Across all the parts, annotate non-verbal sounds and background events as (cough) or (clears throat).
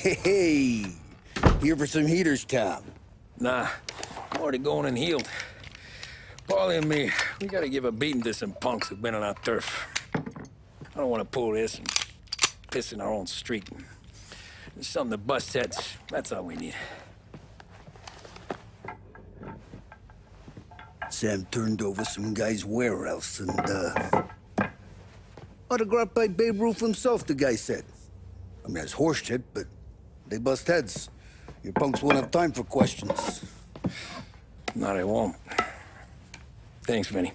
Hey, here for some heaters, Tom. Nah, I'm already going and healed. Paulie and me, we gotta give a beating to some punks who've been on our turf. I don't want to pull this and piss in our own street. There's something to bust heads. That's all we need. Sam turned over some guy's warehouse and, uh... Autographed by Babe Ruth himself, the guy said. I mean, it's horse shit, but they bust heads. Your punks won't have time for questions. Not I won't. Thanks, Vinny.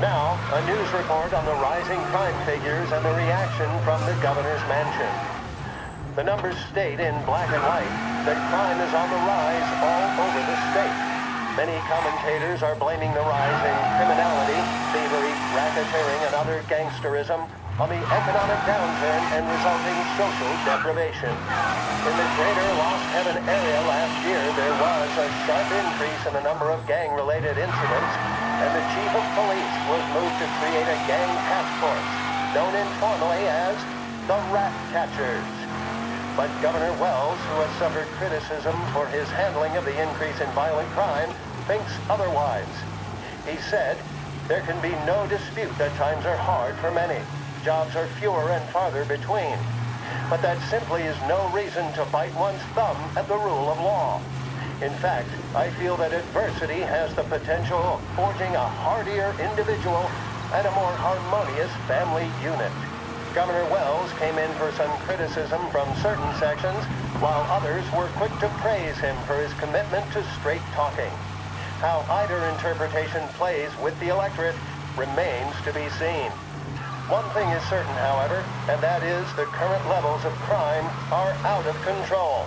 Now, a news report on the rising crime figures and the reaction from the governor's mansion. The numbers state in black and white that crime is on the rise all over the state. Many commentators are blaming the rise in criminality, thievery, racketeering, and other gangsterism on the economic downturn and resulting social deprivation. In the greater Lost Heaven area last year, there was a sharp increase in the number of gang-related incidents, and the chief of police was moved to create a gang task force, known informally as the Rat Catchers. But Governor Wells, who has suffered criticism for his handling of the increase in violent crime, thinks otherwise. He said, there can be no dispute that times are hard for many. Jobs are fewer and farther between. But that simply is no reason to bite one's thumb at the rule of law. In fact, I feel that adversity has the potential of forging a hardier individual and a more harmonious family unit. Governor Wells came in for some criticism from certain sections, while others were quick to praise him for his commitment to straight talking. How either interpretation plays with the electorate remains to be seen. One thing is certain, however, and that is the current levels of crime are out of control.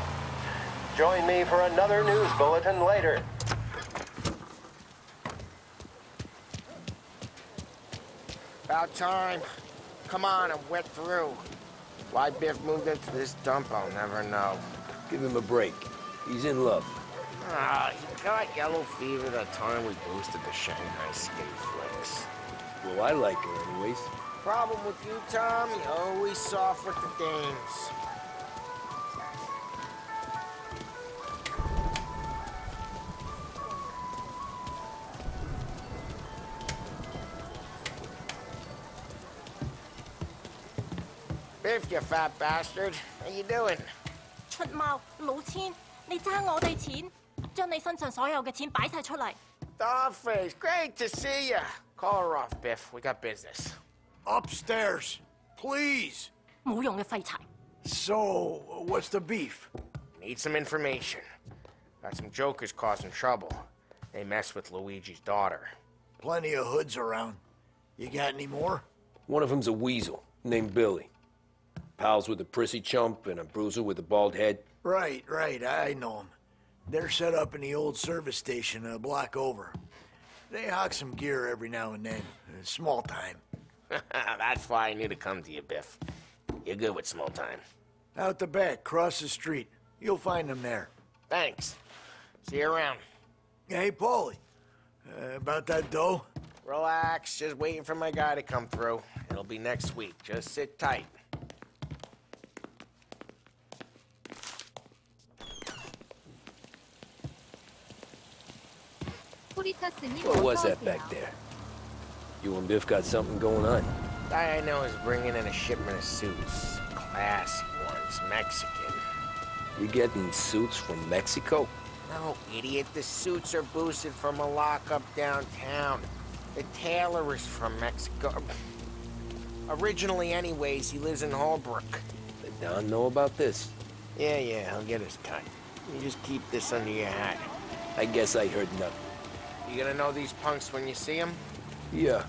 Join me for another news bulletin later. About time. Come on, I'm wet through. Why Biff moved into this dump, I'll never know. Give him a break. He's in love. Ah, he got yellow fever that time we boosted the Shanghai skin flicks. Well, I like her anyways. Problem with you, Tom, you always soft with the dames. you fat bastard. How you doing? 出猫老千，你争我哋钱，将你身上所有嘅钱摆晒出嚟。 Dollface, great to see you. Call her off, Biff. We got business. Upstairs, please. 冇用嘅废柴。 So, what's the beef? Need some information. Got some jokers causing trouble. They mess with Luigi's daughter. Plenty of hoods around. You got any more? One of them's a weasel named Billy. Pals with a prissy chump and a bruiser with a bald head. Right, right, I know them. They're set up in the old service station a block over. They hawk some gear every now and then. uh, Small time. (laughs) That's why I knew to come to you, Biff. You're good with small time. Out the back, cross the street. You'll find them there. Thanks. See you around. Hey, Paulie. Uh, about that dough? Relax. Just waiting for my guy to come through. It'll be next week. Just sit tight. What was that back there? You and Biff got something going on. Guy I know is bringing in a shipment of suits. Classy ones, Mexican. You getting suits from Mexico? No, idiot. The suits are boosted from a lockup downtown. The tailor is from Mexico. Originally, anyways, he lives in Holbrook. Did Don know about this? Yeah, yeah, he'll get his cut. You just keep this under your hat. I guess I heard nothing. You gonna know these punks when you see them? Yeah.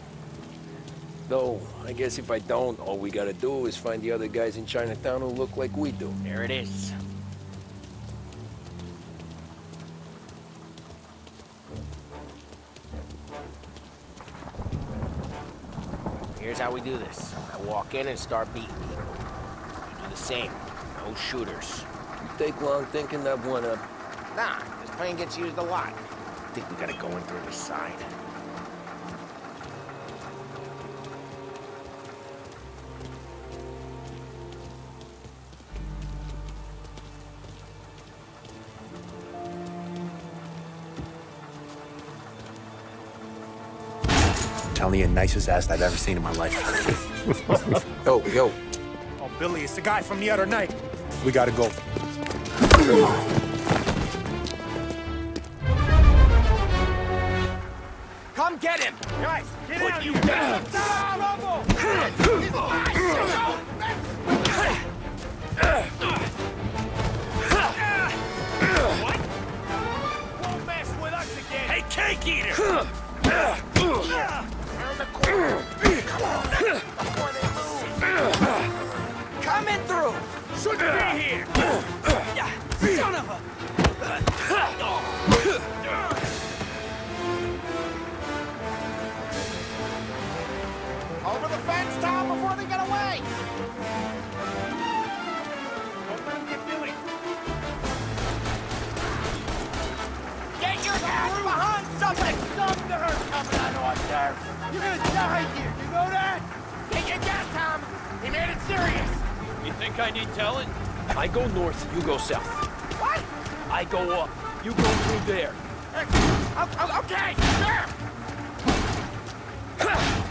Though, I guess if I don't, all we gotta do is find the other guys in Chinatown who look like we do. There it is. Here's how we do this. I walk in and start beating people. You do the same. No shooters. You take long thinking that one up. Nah, this plane gets used a lot. I think we gotta go in through the side. telling you, nicest ass I've ever seen in my life. (laughs) yo, yo. Oh, Billy, it's the guy from the other night. We gotta go. Come get him! Guys, get Put out you down! What? Won't mess with us again! Hey, cake eater! Around the corner! Before they move! Coming through! Should be here! Son of a... you know that he made it serious you think i need talent i go north, you go south. What? I go up, you go through there. Okay, okay, there! (clears throat)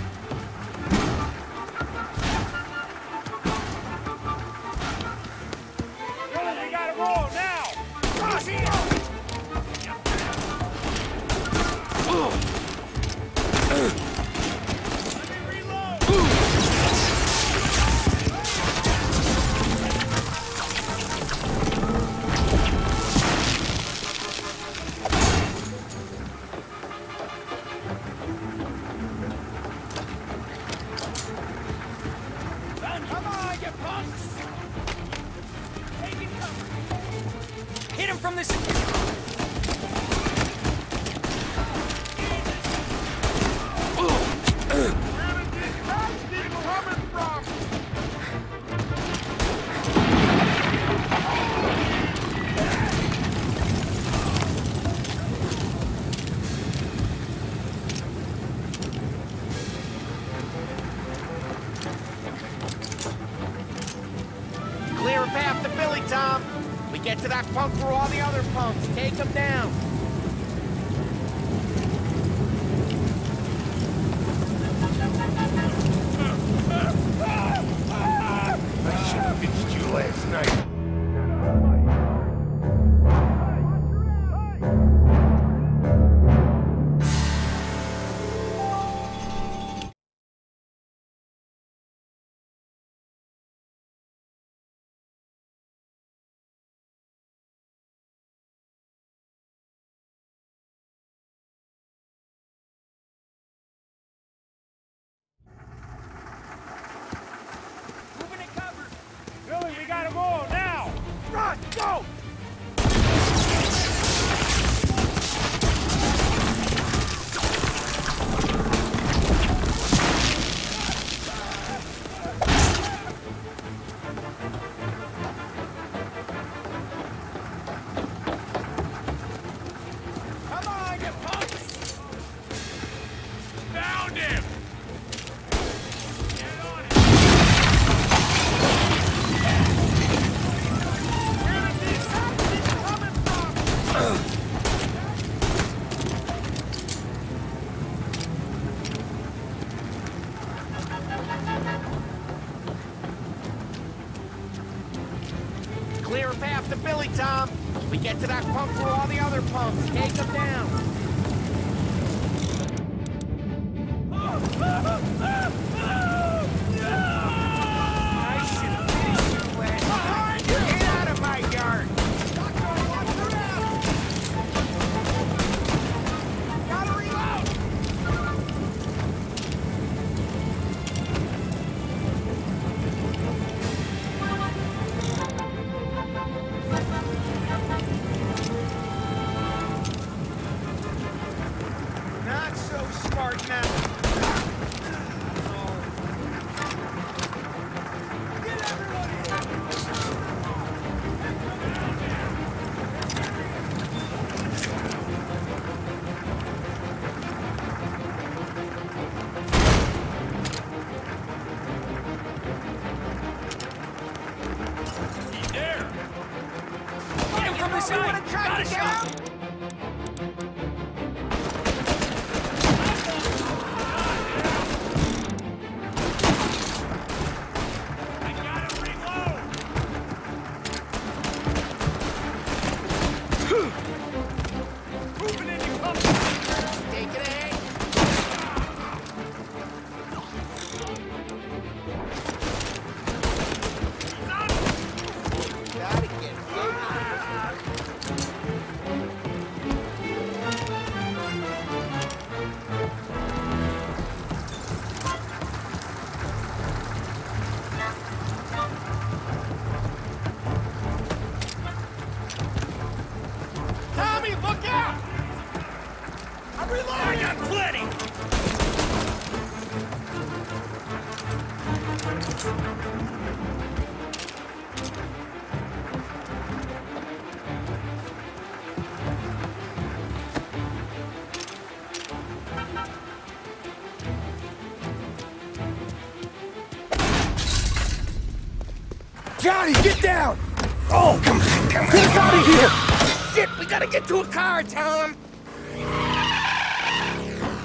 gotta get to a car, Tom!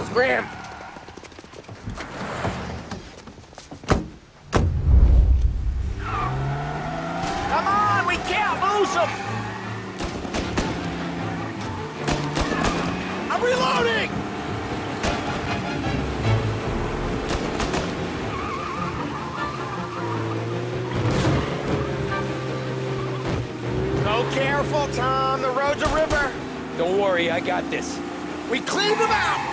Scram! Careful, Tom. The road's a river. Don't worry, I got this. We cleaned them out!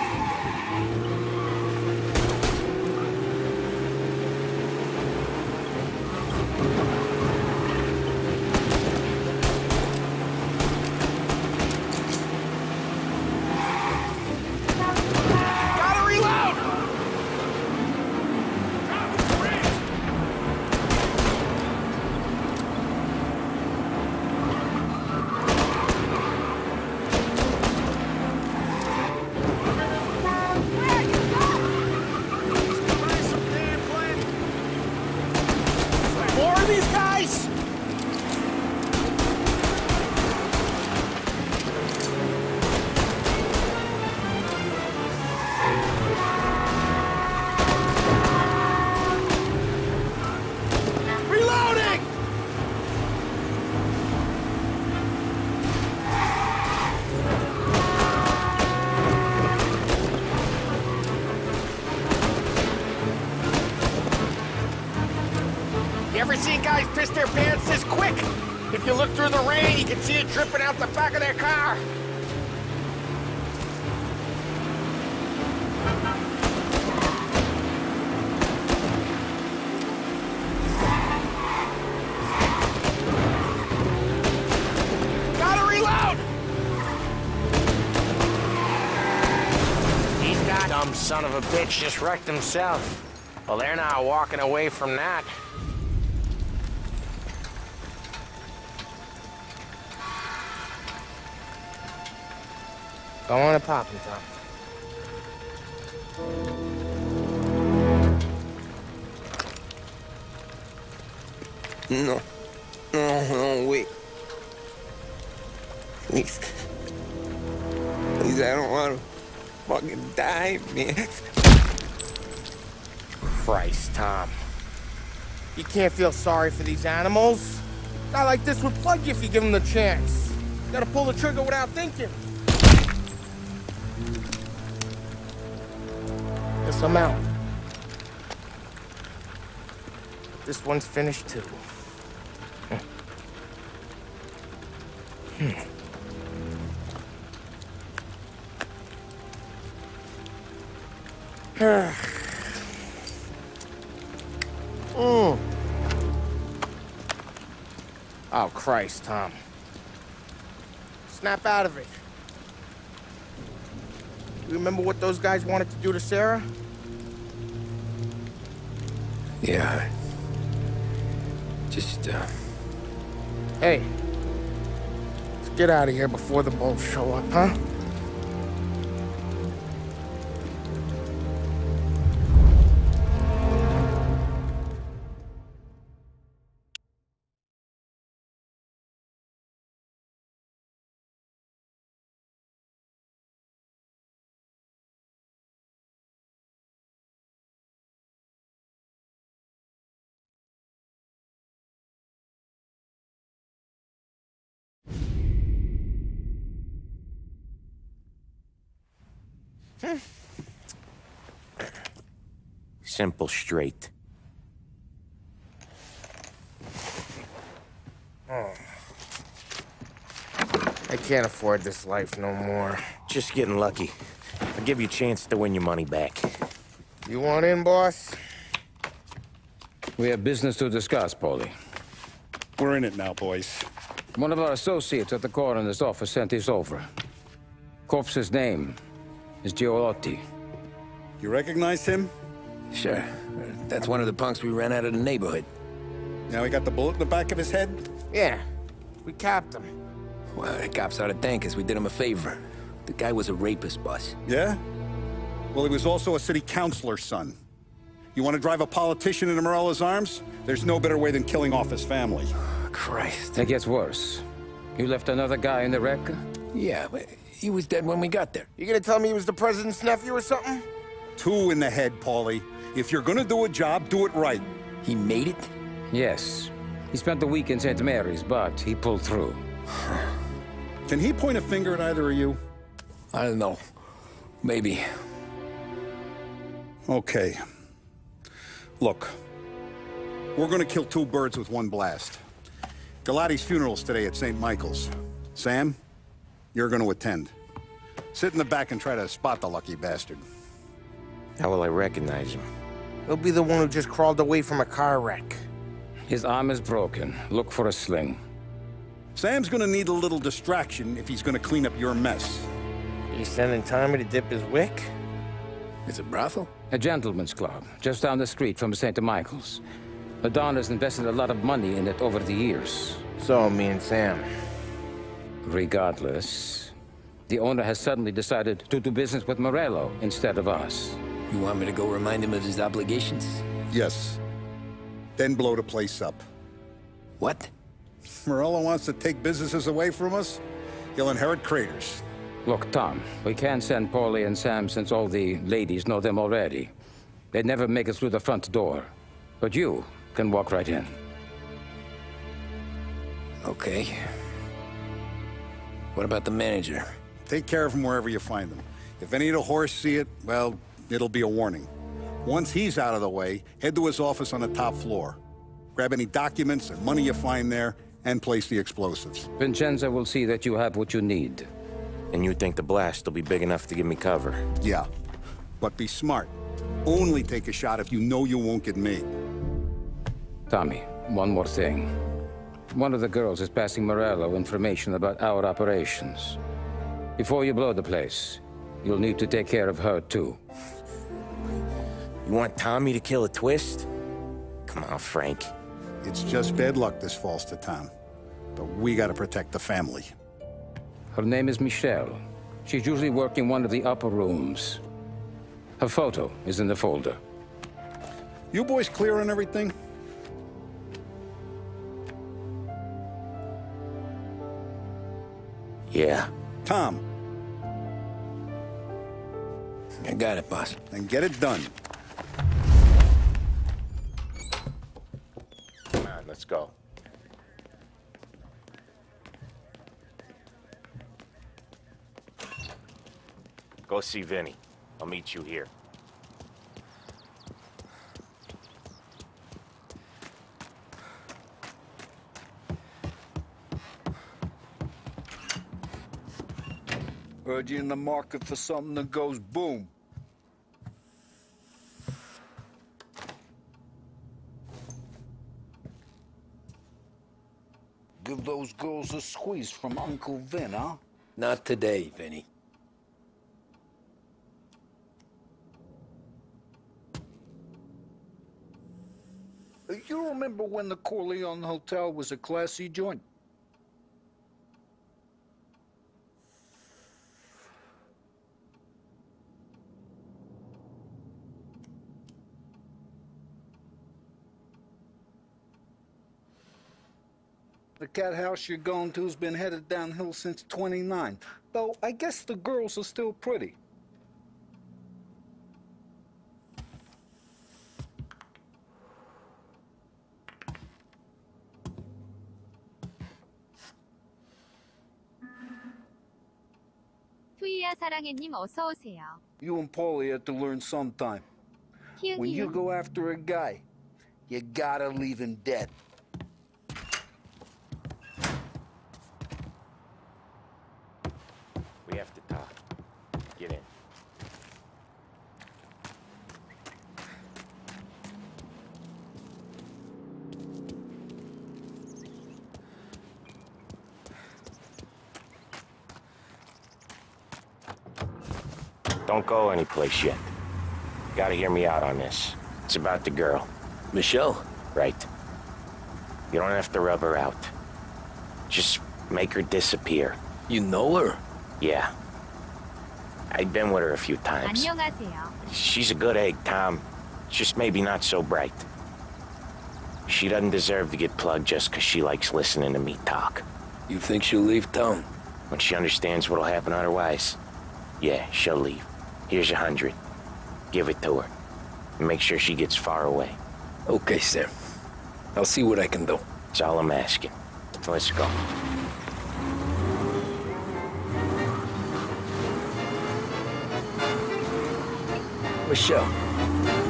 Dripping out the back of their car. Gotta reload! He's got dumb son of a bitch just wrecked himself. Well, they're not walking away from that. Go on and pop him, Tom. No. No, no, wait. Please. Please, I don't want to fucking die, man. Christ, Tom. You can't feel sorry for these animals. A guy like this would plug you if you give him the chance. You gotta pull the trigger without thinking. I'm out. This one's finished too. Mm. Oh, Christ, Tom. Snap out of it. You remember what those guys wanted to do to Sarah? Yeah. Just, uh, Hey, let's get out of here before the bulls show up, huh? Simple, straight. Hmm. I can't afford this life no more. Just getting lucky. I'll give you a chance to win your money back. You want in, boss? We have business to discuss, Paulie. We're in it now, boys. One of our associates at the coroner's office sent this over. Corpse's name is Giolotti. You recognize him? Sure. That's one of the punks we ran out of the neighborhood. Now he got the bullet in the back of his head? Yeah. We capped him. Well, the cops ought to thank us. We did him a favor. The guy was a rapist, boss. Yeah? Well, he was also a city councilor's son. You want to drive a politician into Morello's arms? There's no better way than killing off his family. Christ. It gets worse. You left another guy in the wreck? Yeah, but he was dead when we got there. You gonna tell me he was the president's nephew or something? Two in the head, Paulie. If you're gonna do a job, do it right. He made it? Yes. He spent the week in St. Mary's, but he pulled through. (sighs) Can he point a finger at either of you? I don't know. Maybe. Okay. Look, we're gonna kill two birds with one blast. Galati's funeral's today at St. Michael's. Sam, you're gonna attend. Sit in the back and try to spot the lucky bastard. How will I recognize him? He'll be the one who just crawled away from a car wreck. His arm is broken. Look for a sling. Sam's gonna need a little distraction if he's gonna clean up your mess. You sending Tommy to dip his wick? It's a brothel? A gentleman's club, just down the street from St. Michael's. Madonna's invested a lot of money in it over the years. So, me and Sam. Regardless, the owner has suddenly decided to do business with Morello instead of us. You want me to go remind him of his obligations? Yes. Then blow the place up. What? Morello wants to take businesses away from us? He'll inherit craters. Look, Tom, we can't send Paulie and Sam since all the ladies know them already. They'd never make it through the front door. But you can walk right in. Okay. What about the manager? Take care of him wherever you find him. If any of the horse see it, well, it'll be a warning. Once he's out of the way, head to his office on the top floor. Grab any documents and money you find there, and place the explosives. Vincenzo will see that you have what you need. And you think the blast will be big enough to give me cover? Yeah. But be smart. Only take a shot if you know you won't get made. Tommy, one more thing. One of the girls is passing Morello information about our operations. Before you blow the place, you'll need to take care of her, too. You want Tommy to kill a twist? Come on, Frank. It's just bad luck this falls to Tom. But we gotta protect the family. Her name is Michelle. She's usually working one of the upper rooms. Her photo is in the folder. You boys clear on everything? Yeah. Tom. I got it, boss. Then get it done. Let's go. Go see Vinny. I'll meet you here. Heard you in the market for something that goes boom. Those girls a squeeze from Uncle Vin, huh? Not today, Vinny. You remember when the Corleone Hotel was a classy joint? The cat house you're going to's been headed downhill since 29, though I guess the girls are still pretty. 사랑해님 You and Paulie had to learn sometime. When you go after a guy, you gotta leave him dead. place yet. Gotta hear me out on this. It's about the girl. Michelle? Right. You don't have to rub her out. Just make her disappear. You know her? Yeah. I've been with her a few times. She's a good egg, Tom. Just maybe not so bright. She doesn't deserve to get plugged just because she likes listening to me talk. You think she'll leave town? When she understands what'll happen otherwise, yeah, she'll leave. Here's a hundred. Give it to her. Make sure she gets far away. Okay, Sam. I'll see what I can do. That's all I'm asking. Let's go. Michelle.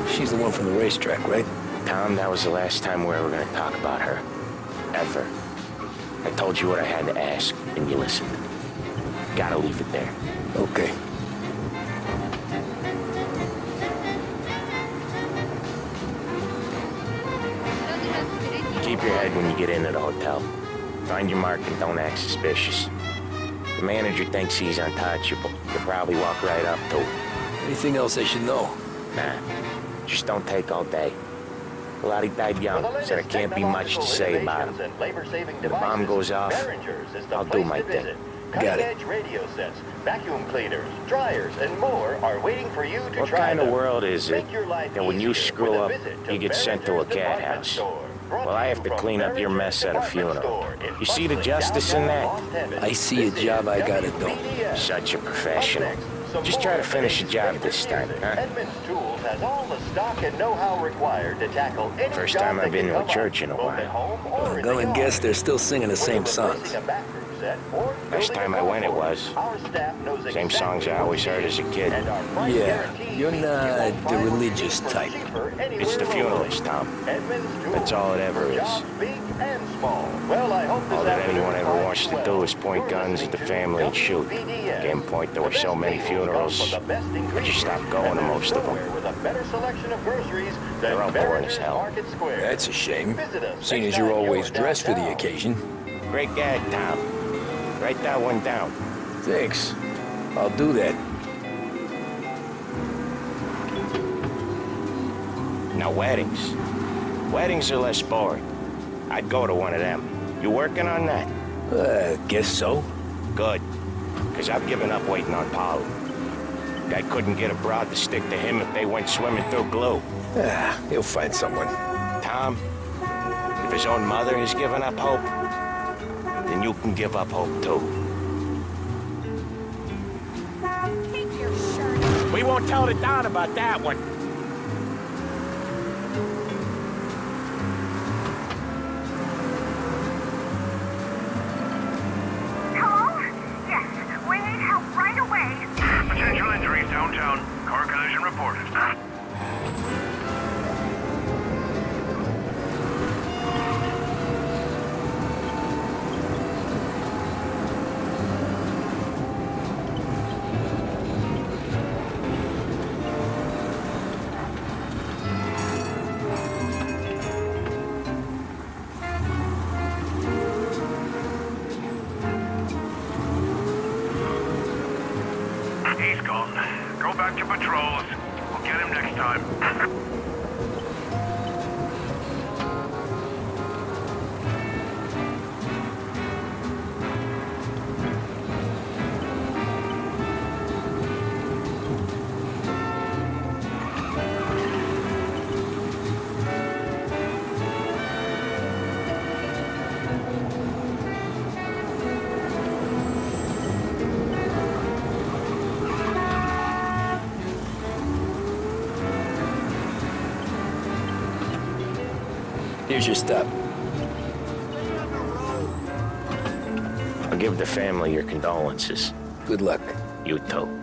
She's the one from the racetrack, right? Tom, that was the last time we were ever gonna talk about her. Ever. I told you what I had to ask, and you listened. Gotta leave it there. Okay. Your head when you get into the hotel. Find your mark and don't act suspicious. The manager thinks he's untouchable. You'll probably walk right up to him. Anything else I should know? Nah, just don't take all day. Lottie died young, so there can't be much to say about him. When the bomb goes off, I'll do my thing. Got it. Radio sets, vacuum cleaners, dryers, and more are waiting for you to What try kind of world is it Make your life that when you screw up, you get sent to a cat house? Store. Brought Well, I have to clean up your mess at a funeral. You see the justice in that? downtown Lost Heaven. I see a job I gotta do. WBBS. Such a professional. Up next, some Just try to finish the job this time, huh? Edmunds Tools has all the stock and know-how required to tackle any First time I've been to a church in a while. at home or I'm gonna guess they're still singing the same songs. Replacing a bathroom set or Last time I went, it was. our staff knows Same songs I always heard as a kid. And our price Yeah, you're not the religious type. It's the in the funerals. Tom. That's all it ever is. jobs big and small. Well, I hope this All that anyone ever wants to do is point guns at the family and shoot. WBDS. Game point, there were so many funerals, come from the best I just stopped going to most of them. nowhere With a better selection of groceries than They're all boring as hell. That's a shame. Seeing as you're always dressed for the occasion. Great gag, Tom. Write that one down. Thanks. I'll do that. Now, weddings. Weddings are less boring. I'd go to one of them. You working on that? Uh, guess so. Good. Because I've given up waiting on Paul. Guy couldn't get a broad to stick to him if they went swimming through glue. Ah, he'll find someone. Tom, if his own mother has given up hope, then you can give up hope too. Take your shirt We won't tell the Don about that one. Here's your stuff. I'll give the family your condolences. Good luck. You too.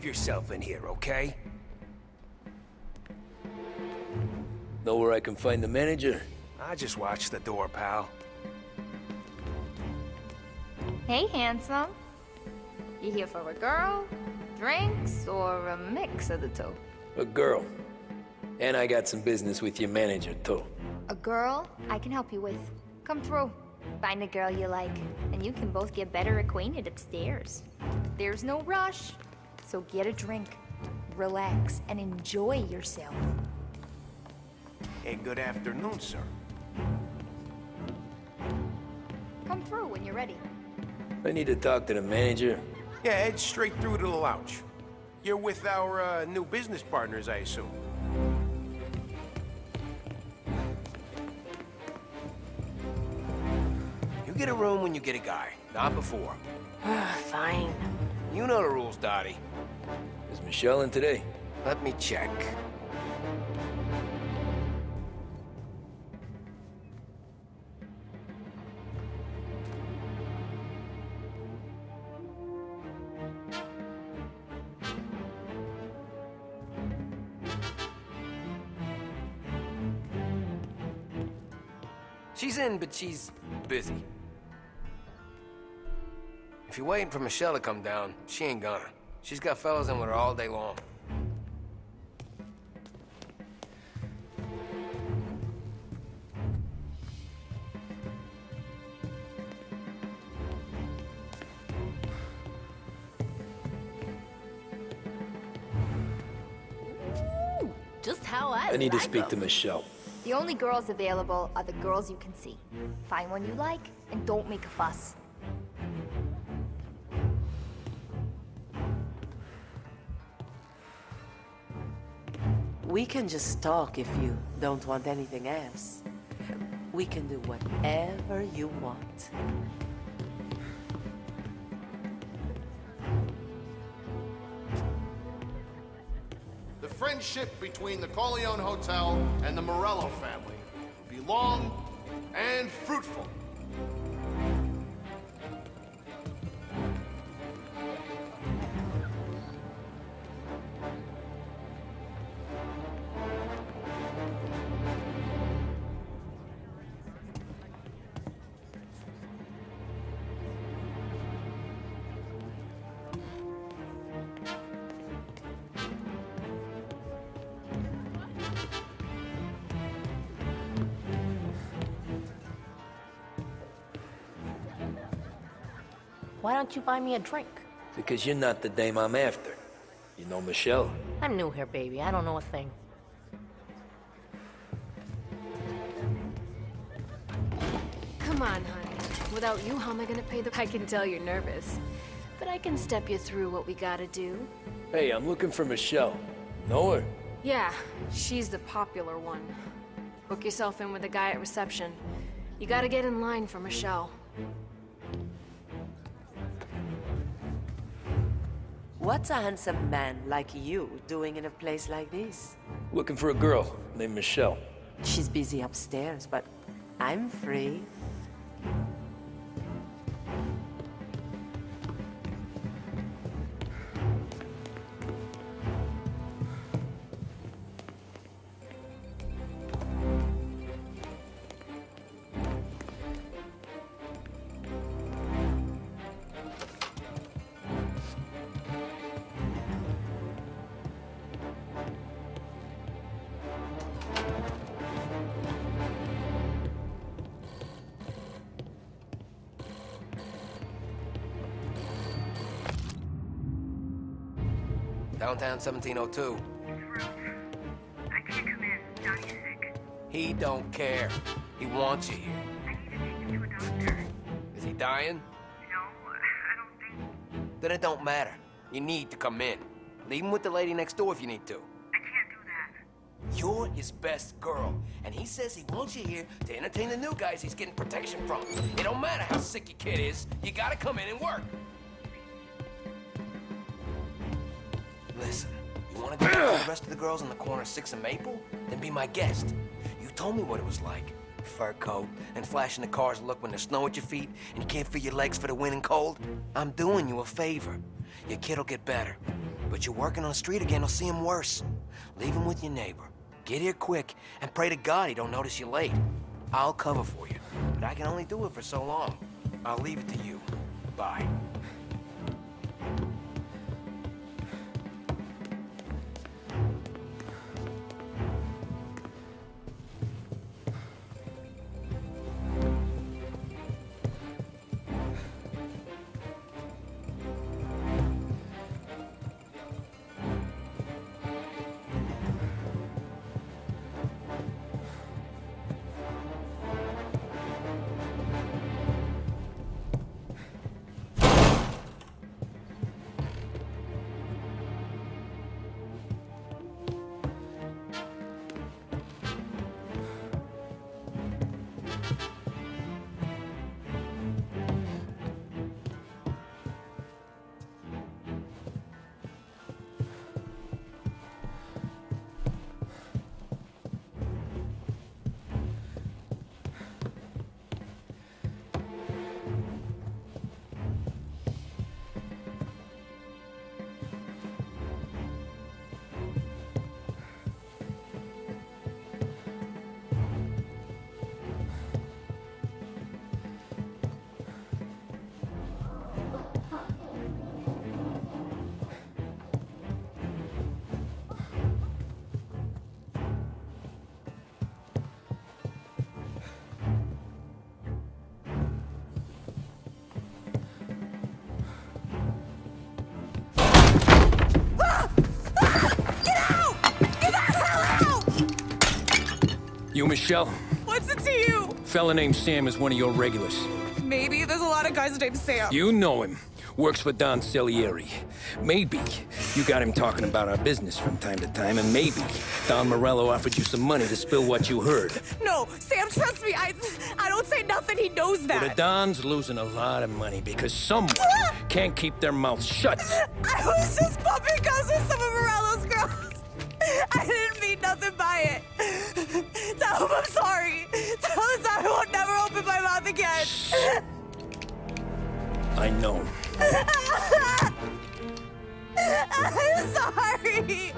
Behave yourself in here, okay? Know where I can find the manager? I just watch the door, pal. Hey, handsome. You here for a girl, drinks, or a mix of the two? A girl. And I got some business with your manager, too. A girl I can help you with. Come through. Find a girl you like, and you can both get better acquainted upstairs. There's no rush, so get a drink, relax, and enjoy yourself. Hey, good afternoon, sir. Come through when you're ready. I need to talk to the manager. Yeah, head straight through to the lounge. You're with our uh, new business partners, I assume. You get a room when you get a guy, not before. (sighs) Fine. You know the rules, Dottie. Is Michelle in today? Let me check. She's in, but she's busy. If you're waiting for Michelle to come down, she ain't gonna. She's got fellas in with her all day long. Just how I I need to speak to Michelle. The only girls available are the girls you can see. Find one you like, and don't make a fuss. We can just talk if you don't want anything else. We can do whatever you want. The friendship between the Corleone Hotel and the Morello family will be long and fruitful. Why don't you buy me a drink? Because you're not the dame I'm after. You know Michelle? I'm new here, baby. I don't know a thing. Come on, honey. Without you, how am I gonna pay the... I can tell you're nervous. But I can step you through what we gotta do. Hey, I'm looking for Michelle. Know her? Yeah, she's the popular one. Book yourself in with the guy at reception. You gotta get in line for Michelle. What's a handsome man like you doing in a place like this? Looking for a girl named Michelle. She's busy upstairs, but I'm free. Downtown 1702. I can't come in. Donnie's sick. He don't care. He wants you here. I need to take him to a doctor. Is he dying? No, I don't think. Then it don't matter. You need to come in. Leave him with the lady next door if you need to. I can't do that. You're his best girl, and he says he wants you here to entertain the new guys he's getting protection from. It don't matter how sick your kid is, you gotta come in and work. Listen, you wanna go out with the rest of the girls on the corner of 6 and Maple? Then be my guest. You told me what it was like. Fur coat, and flashing the car's look when there's snow at your feet and you can't feel your legs for the wind and cold. I'm doing you a favor. Your kid'll get better. But you're working on the street again, I'll see him worse. Leave him with your neighbor. Get here quick, and pray to God he don't notice you late. I'll cover for you, but I can only do it for so long. I'll leave it to you. Bye. Michelle? What's it to you? Fella named Sam is one of your regulars. Maybe there's a lot of guys named Sam. You know him. Works for Don Salieri. Maybe you got him talking about our business from time to time, and maybe Don Morello offered you some money to spill what you heard. No, Sam, trust me. I I don't say nothing. He knows Well, the. Don's losing a lot of money because someone ah! can't keep their mouth shut. I was just bumping guns with some of Morello's girls. (laughs) I didn't mean nothing by it. (laughs) Tell him I'm sorry. Tell him I won't never open my mouth again. I know. I'm sorry.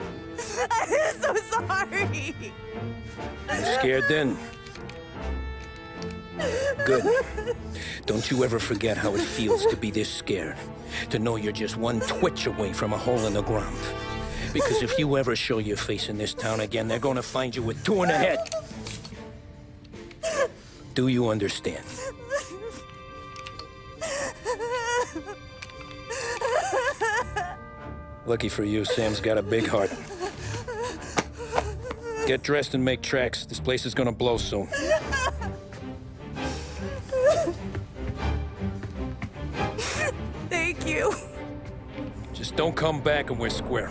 I'm so sorry. You scared then? Good. Don't you ever forget how it feels to be this scared. To know you're just one twitch away from a hole in the ground. Because if you ever show your face in this town again, they're gonna find you with two in the head. Do you understand? Lucky for you, Sam's got a big heart. Get dressed and make tracks. This place is gonna blow soon. Thank you. Just don't come back and we're square.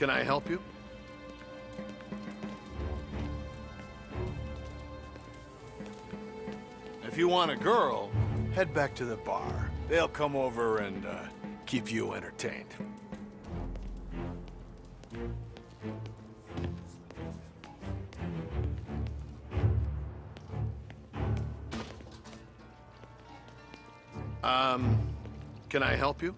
Can I help you? If you want a girl, head back to the bar. They'll come over and uh, keep you entertained. Um, can I help you?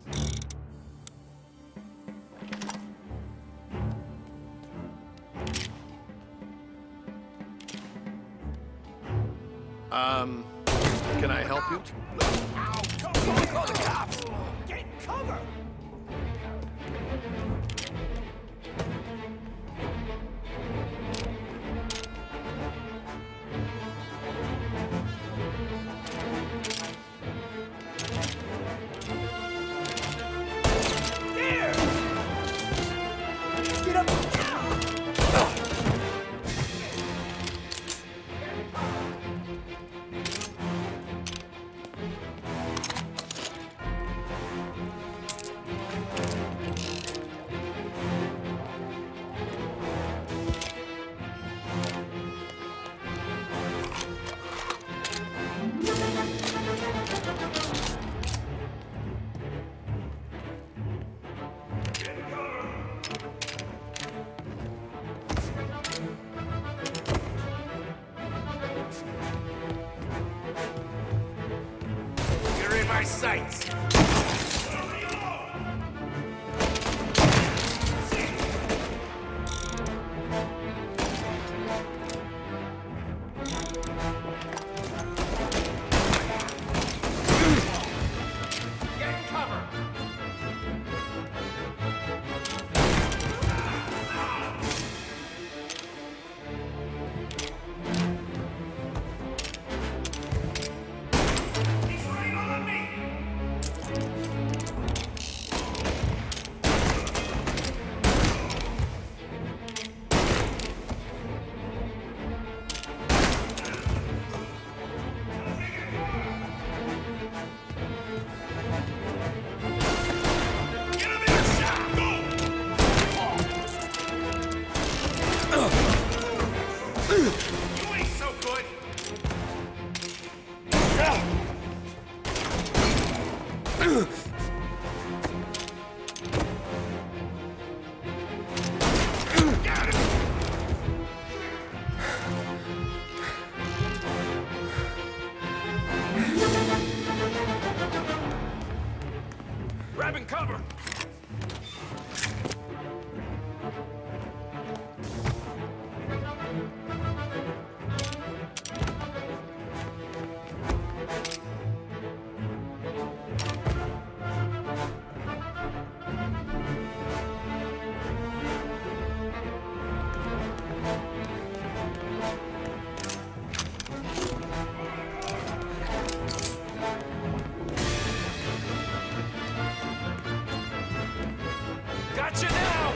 Gotcha now!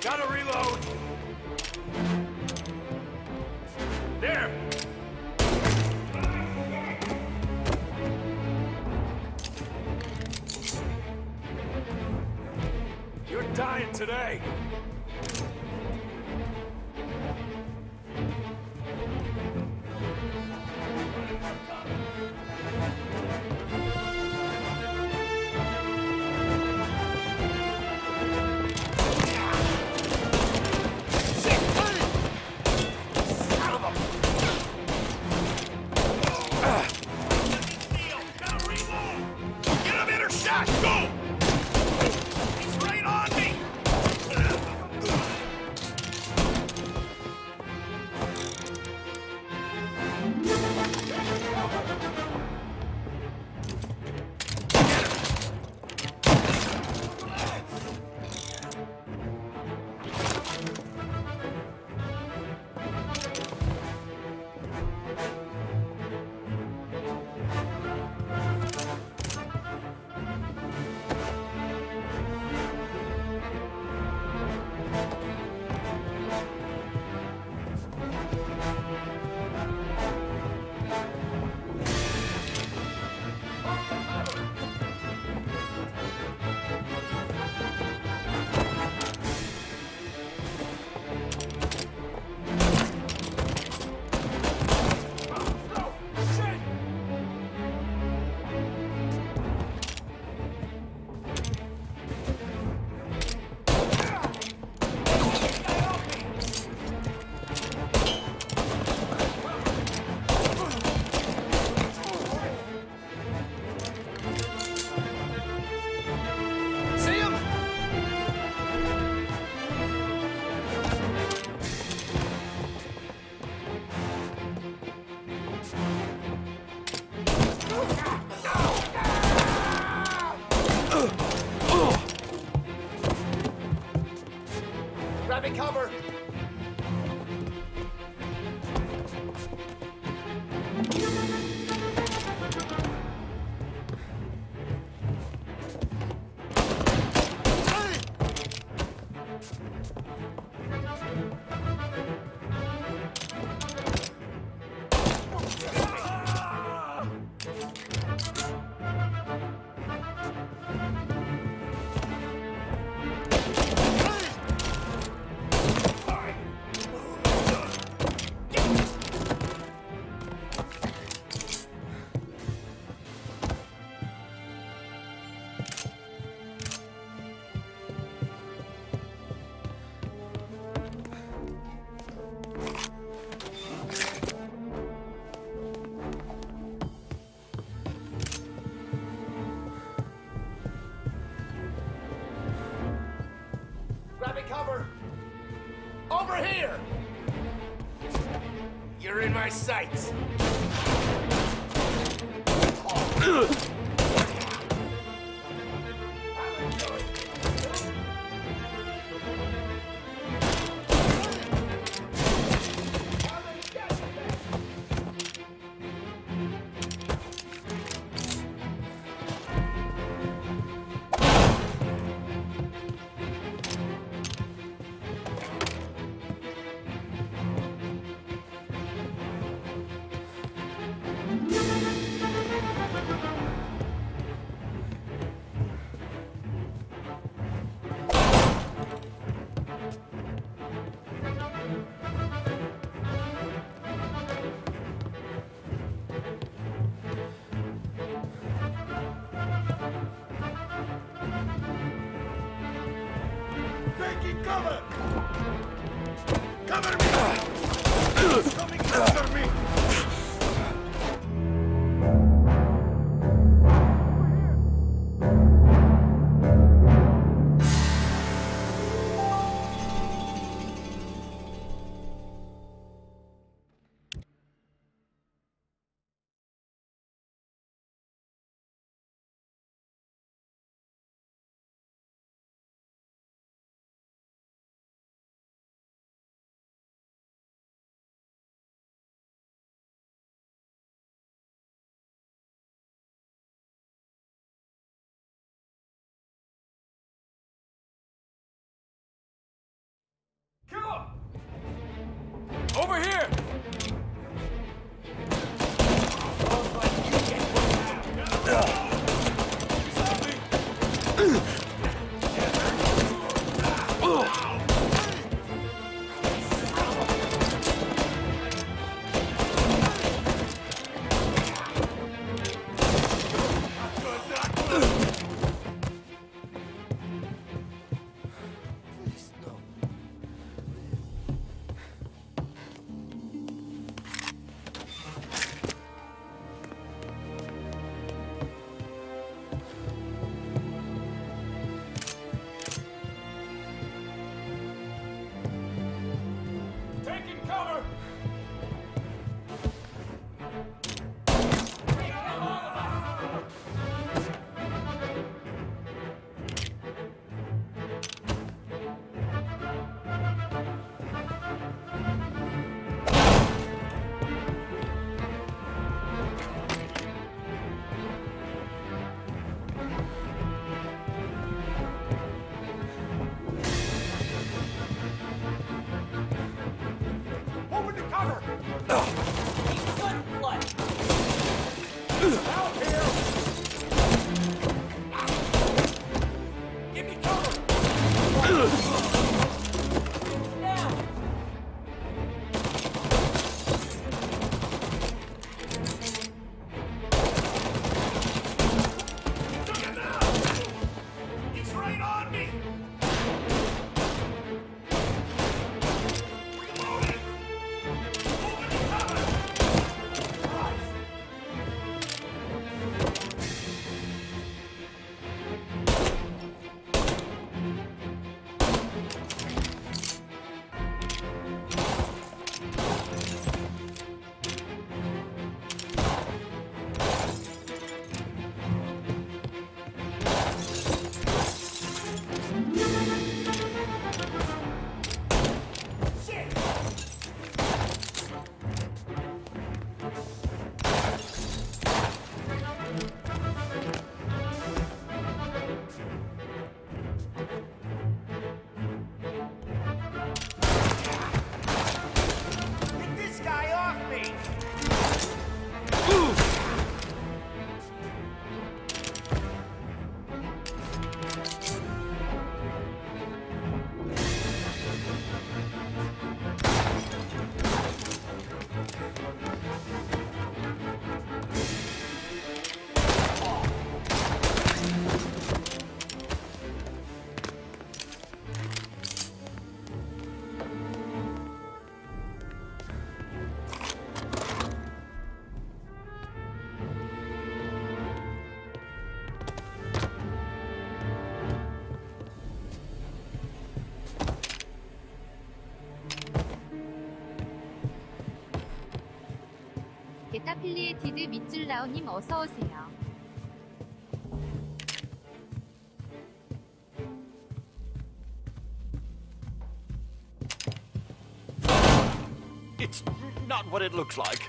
Gotta reload! There! You're dying today! Cover! Over here! You're in my sights. Over here! 리에티드 밑줄라오님 어서오세요. It's not what it looks like.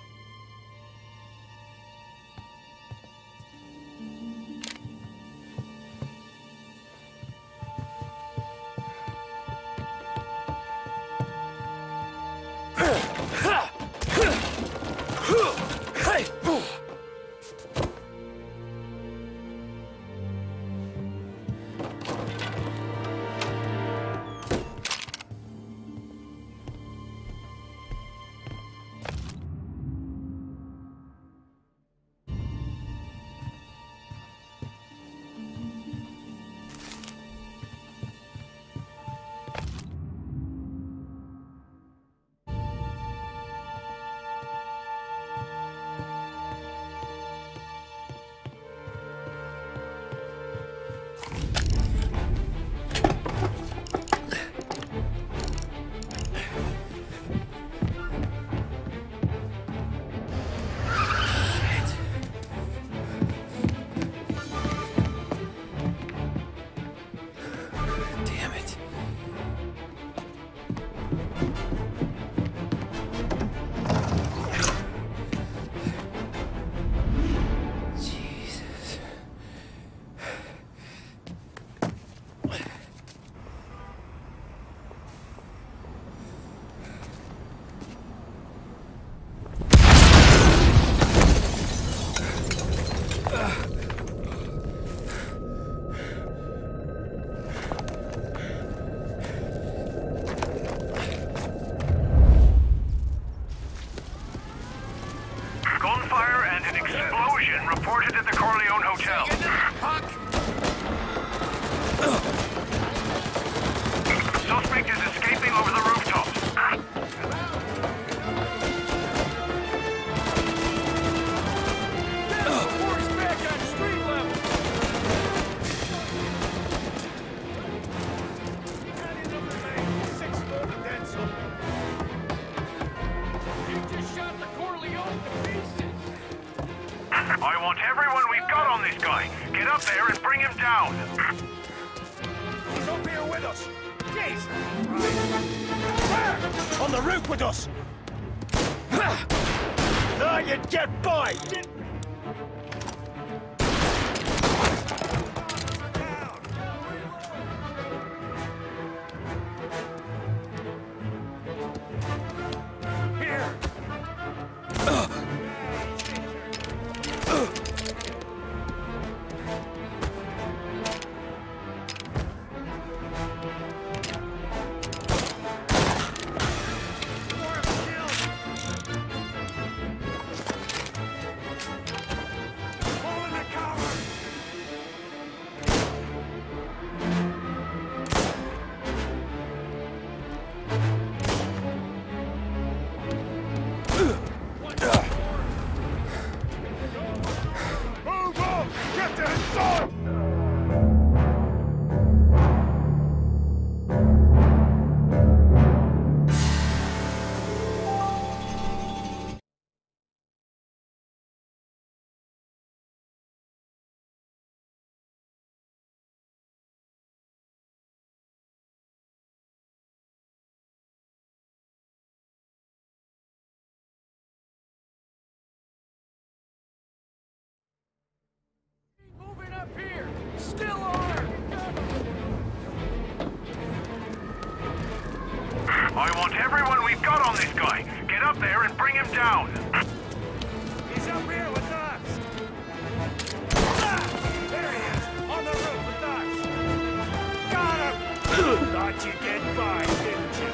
We've got on this guy. Get up there and bring him down. He's up here with us. Ah, there he is, on the roof with us. Got him. (coughs) Thought you'd get by, didn't you?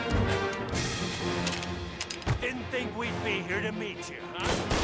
Didn't think we'd be here to meet you, huh?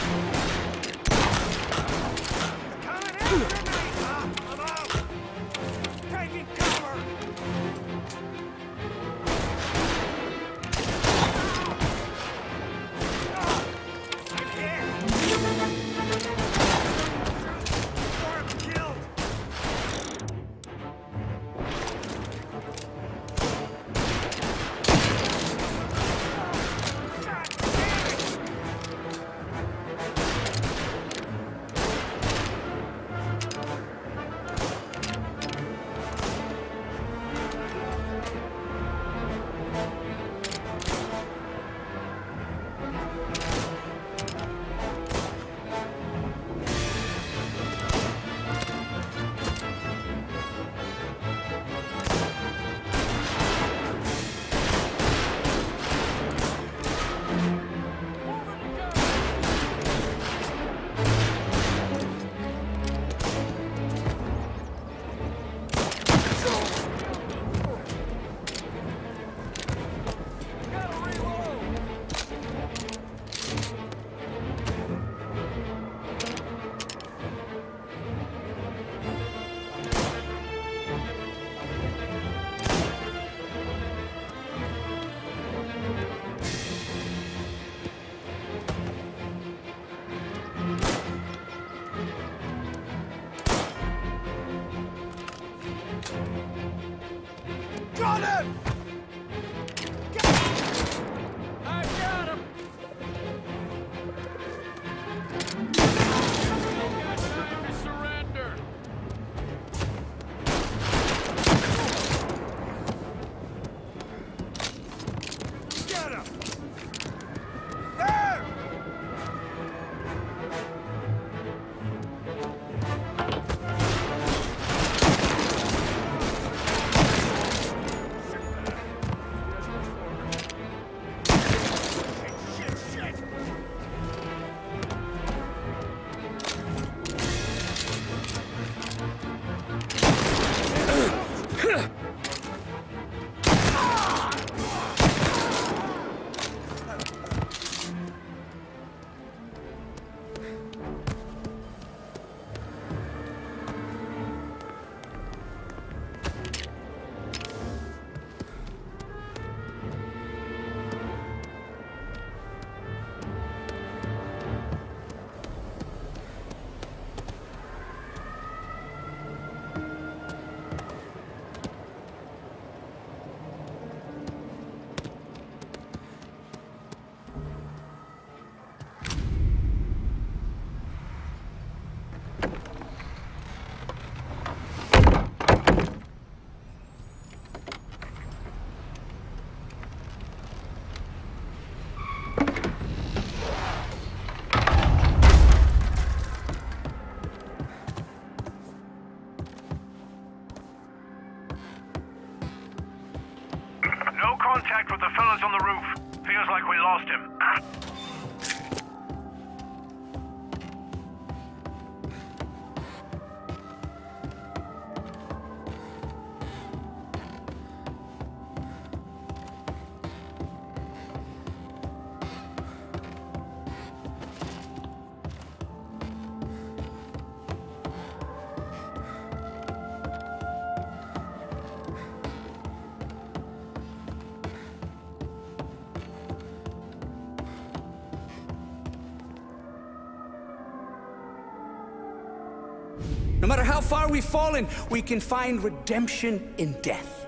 Far we've fallen, we can find redemption in death.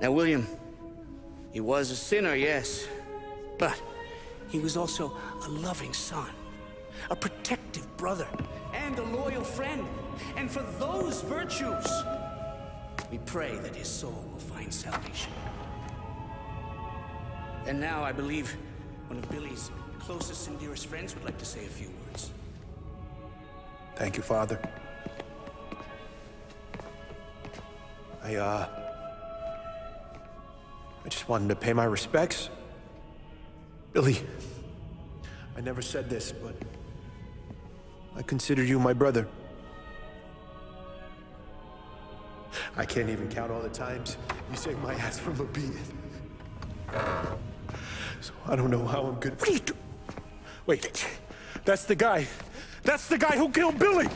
Now, William, he was a sinner, yes, but he was also a loving son, a protective brother, and a loyal friend. And for those virtues, we pray that his soul will find salvation. And now I believe one of Billy's closest and dearest friends would like to say a few words. Thank you, Father. I, uh... I just wanted to pay my respects. Billy, I never said this, but... I consider you my brother. I can't even count all the times you saved my ass from a beating. So I don't know how I'm good. What are you doing? Wait, that's the guy. That's the guy who killed Billy!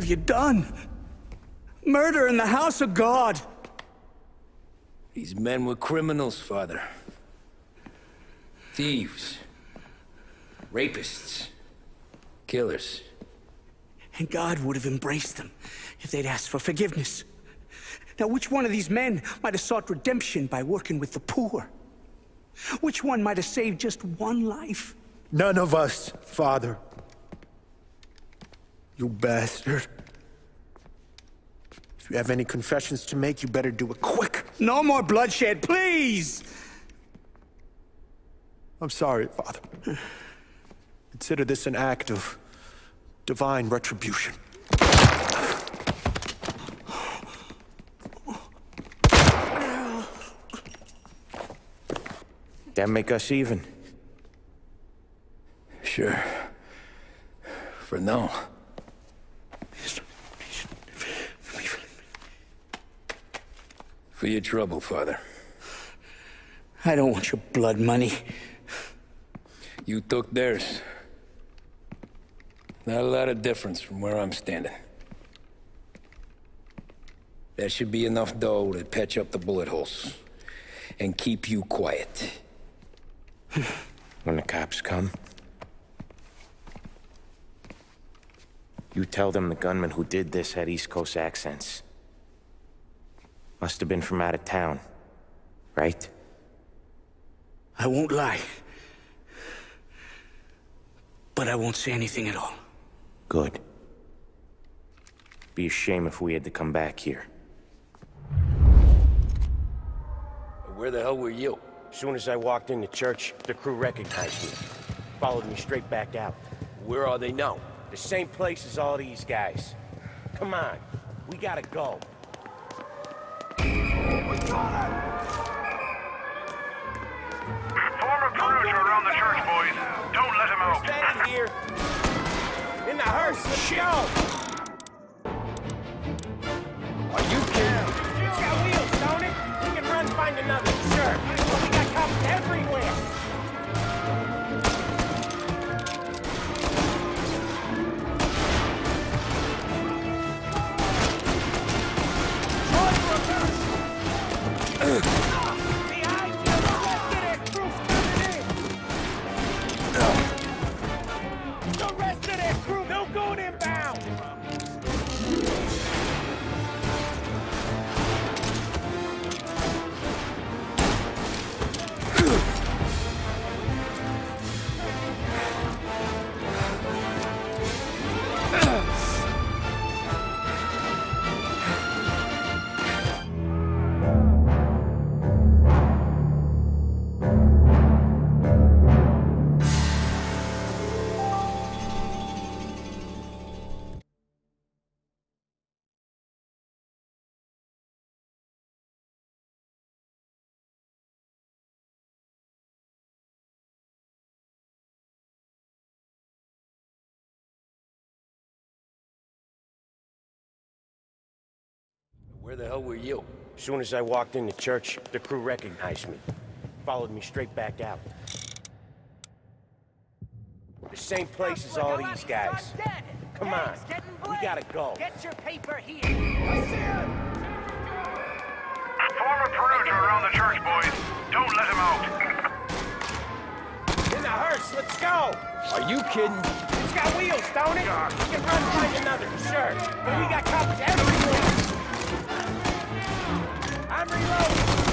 Have you done? Murder in the house of God! These men were criminals, Father. Thieves. Rapists. Killers. And God would have embraced them if they'd asked for forgiveness. Now, which one of these men might have sought redemption by working with the poor? Which one might have saved just one life? None of us, Father. You bastard. If you have any confessions to make, you better do it quick. No more bloodshed, please! I'm sorry, Father. Consider this an act of divine retribution. That make us even. Sure. For now. For your trouble, Father. I don't want your blood money. You took theirs. Not a lot of difference from where I'm standing. That should be enough dough to patch up the bullet holes. And keep you quiet. When the cops come, you tell them the gunman who did this had East Coast accents. Must have been from out of town, right? I won't lie. But I won't say anything at all. Good. Be a shame if we had to come back here. Where the hell were you? As soon as I walked into church, the crew recognized me. Followed me straight back out. Where are they now? The same place as all these guys. Come on, we gotta go. Form a perimeter around the church, boys. Don't let him out. Stay here. In the hearse, let's go. Are you kidding? Where the hell were you? As soon as I walked into church, the crew recognized me. Followed me straight back out. The same place as all these guys. Come on, we gotta go. Get your paper here. Form a perimeter around the church, boys. Don't let him out. In the hearse, let's go! Are you kidding? It's got wheels, don't it? We can run find another, sure. But we got cops everywhere. I'm reloading.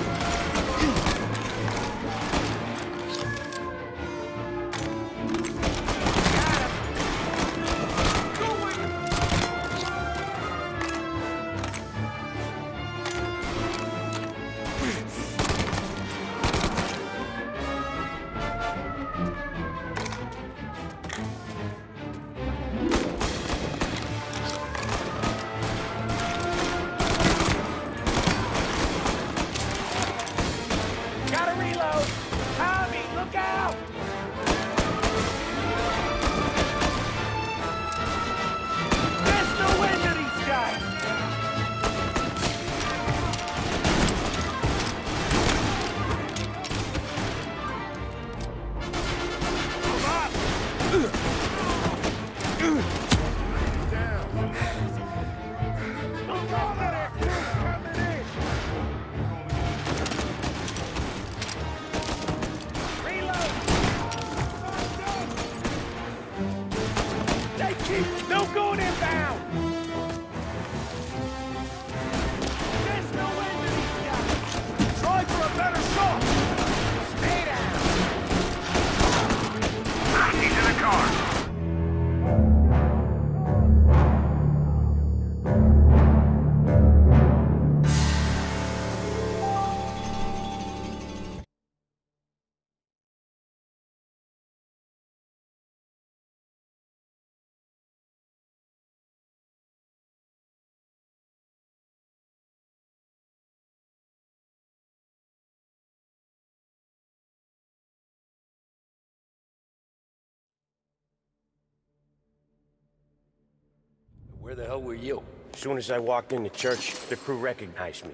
The hell were you? As soon as I walked in the church, the crew recognized me.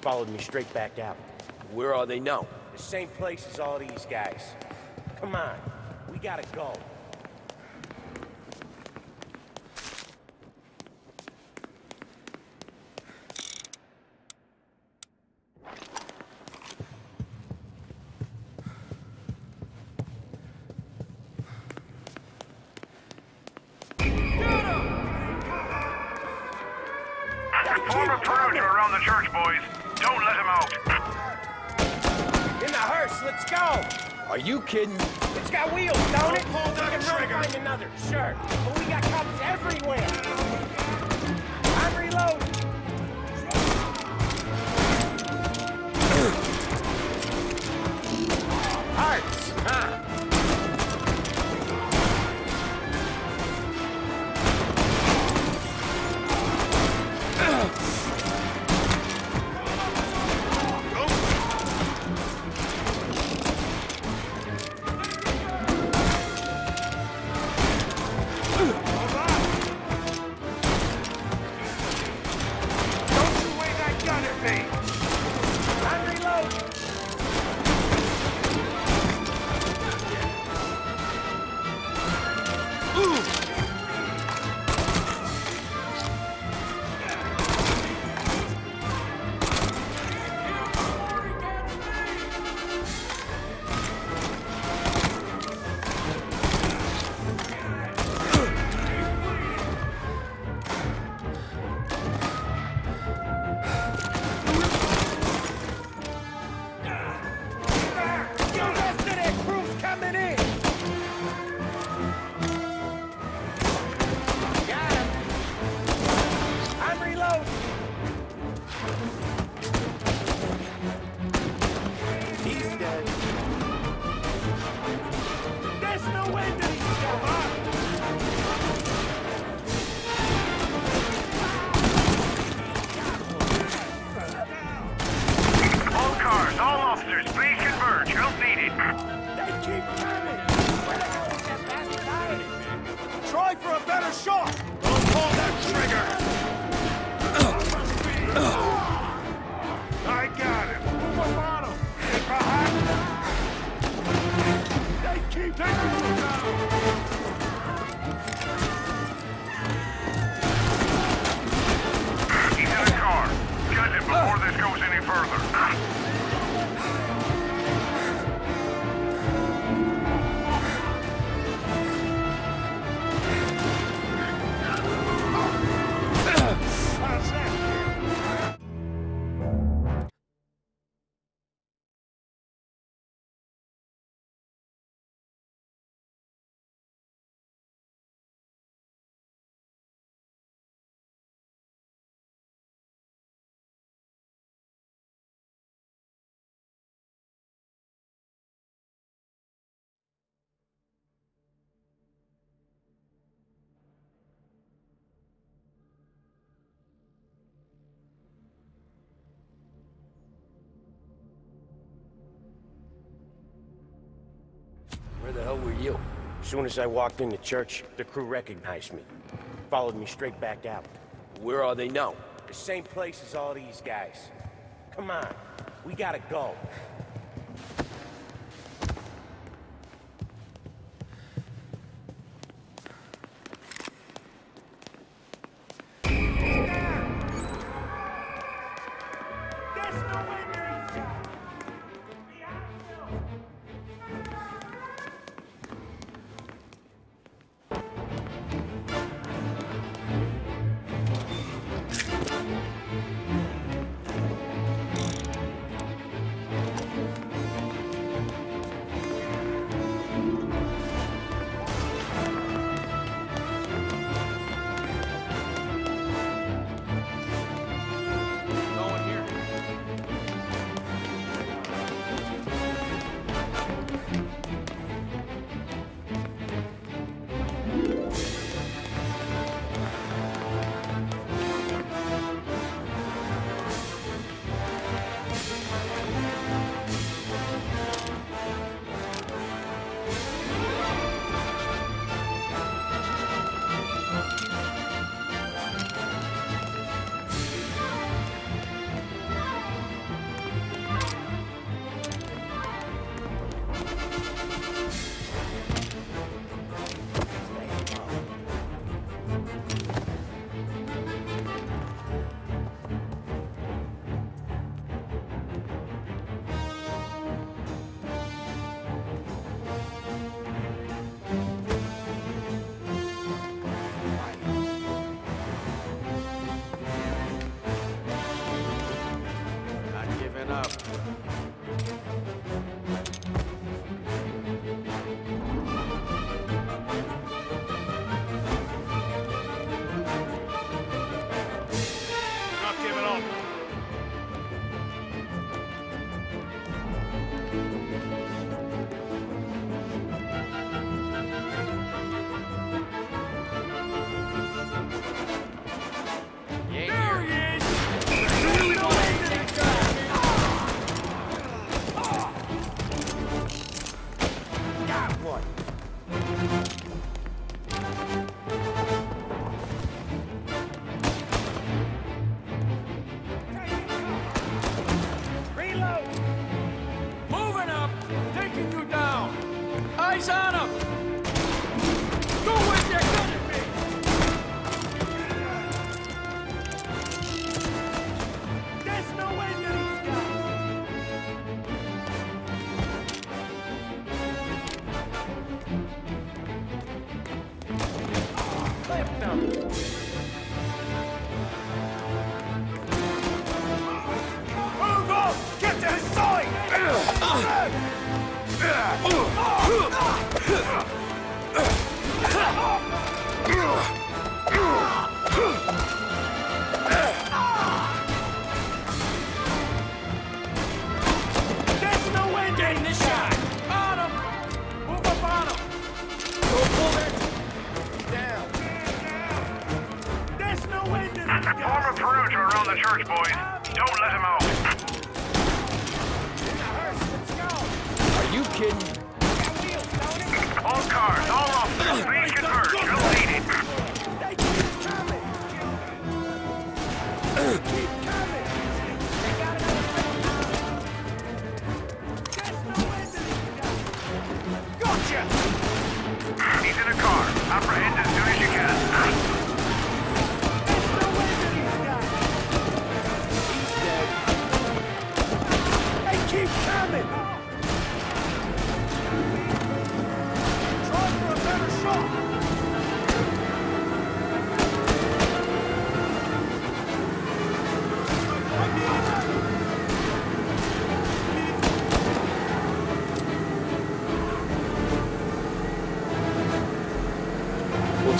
Followed me straight back out. Where are they now? The same place as all these guys. Come on, we gotta go. Kidding? Soon as I walked into church, the crew recognized me. Followed me straight back out. Where are they now? The same place as all these guys. Come on, we gotta go.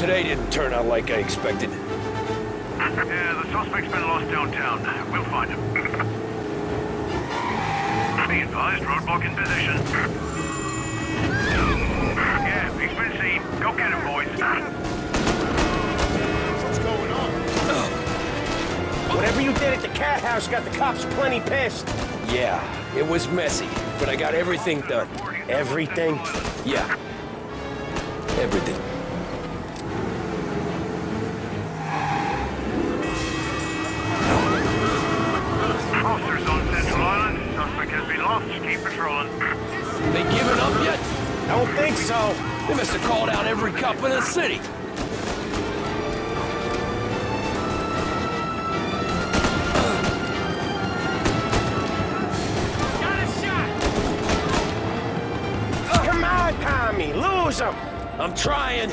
Today didn't turn out like I expected. Yeah, the suspect's been lost downtown. We'll find him. Be advised, roadblock in position. Yeah, he's been seen. Go get him, boys. What's going on? Whatever you did at the cat house got the cops plenty pissed. Yeah, it was messy, but I got everything done. Everything? Yeah. City. Come on, Tommy, lose him. I'm trying.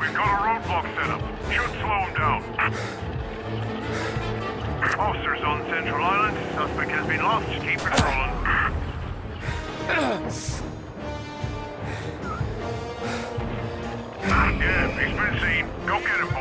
We've got a roadblock set up. Should slow him down. Officers on Central Island. Suspect has been lost. Keep patrolling. He's been seen. Go get him,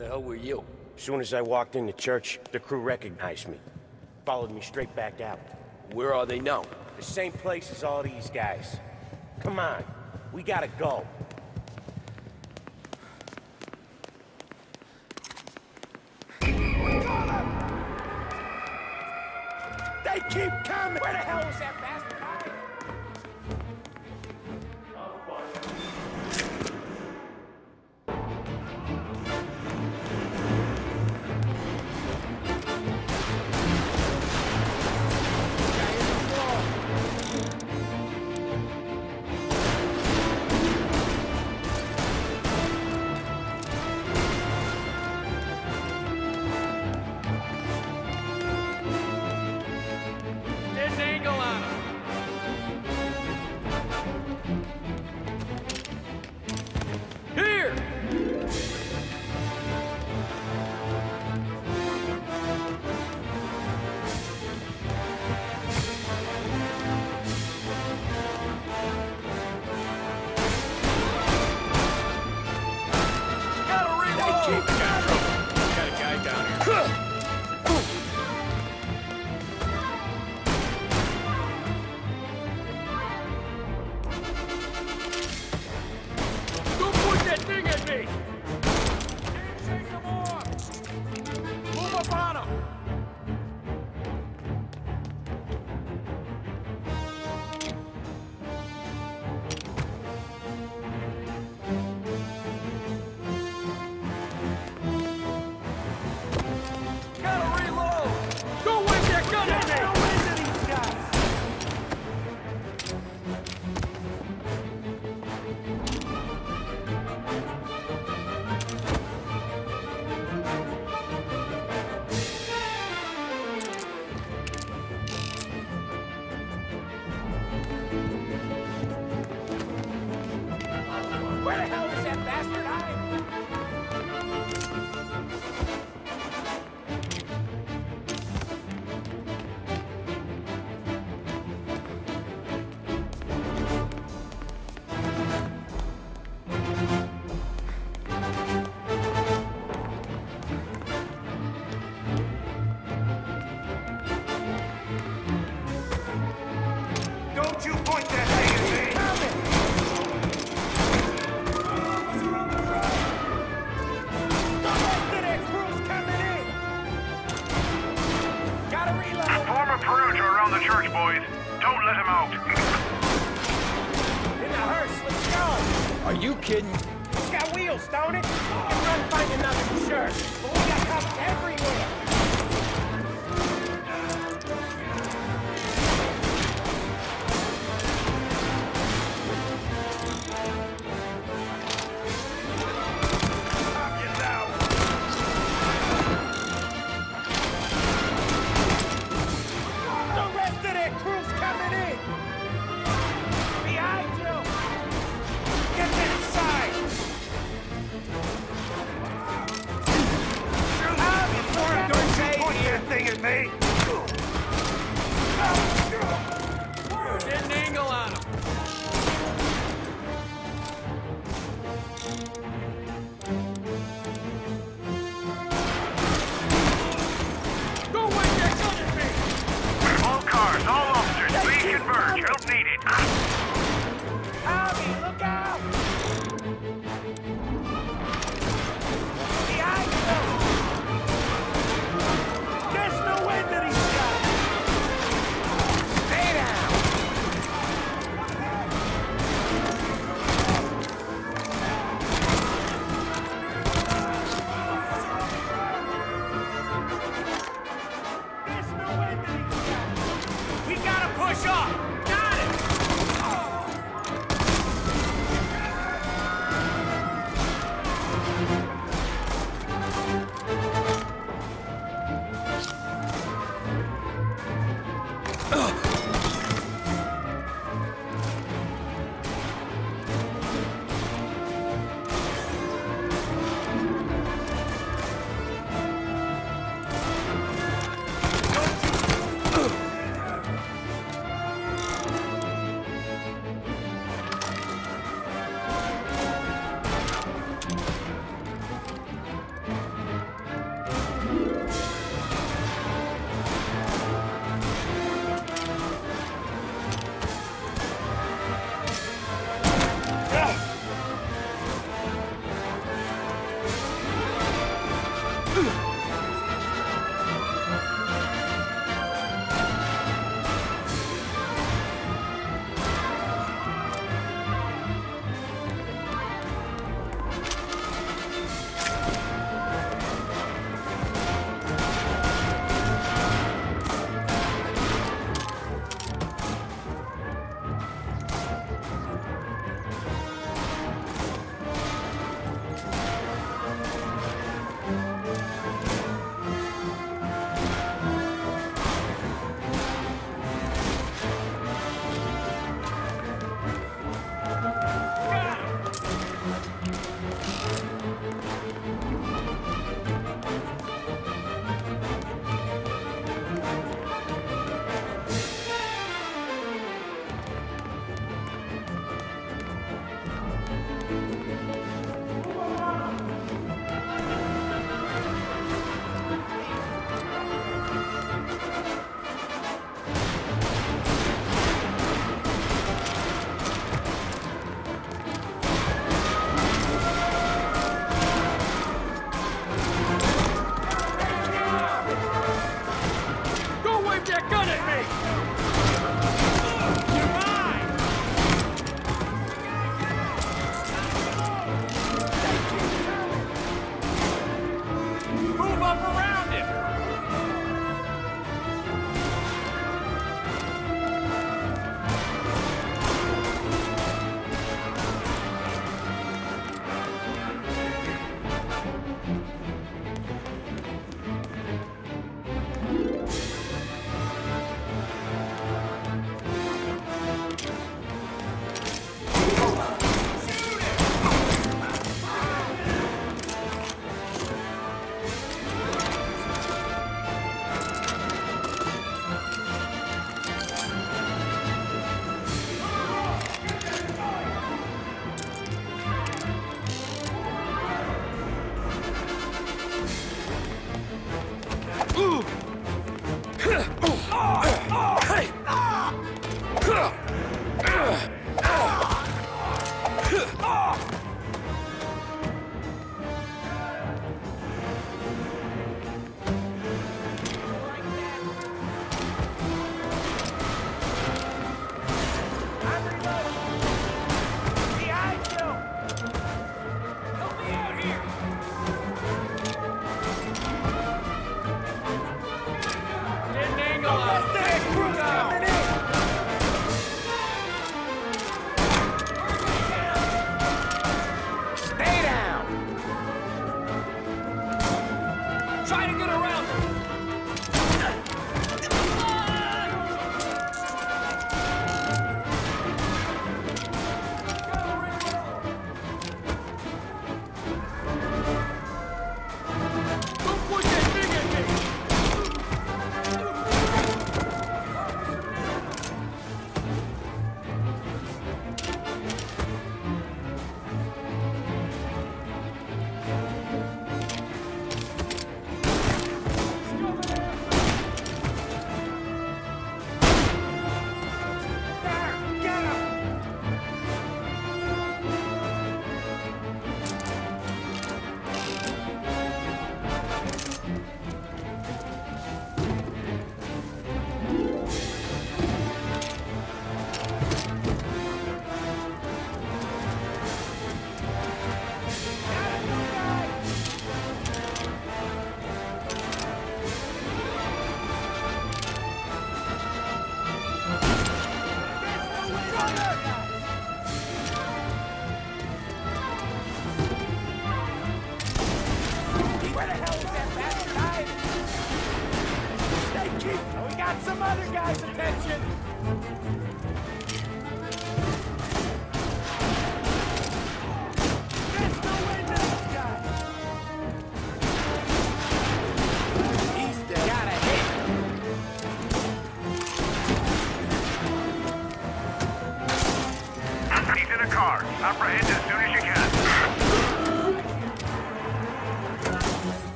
the hell were you? As soon as I walked in the church, the crew recognized me. Followed me straight back out. Where are they now? The same place as all these guys. Come on, we gotta go. They keep coming! Where the hell was that bastard Ugh.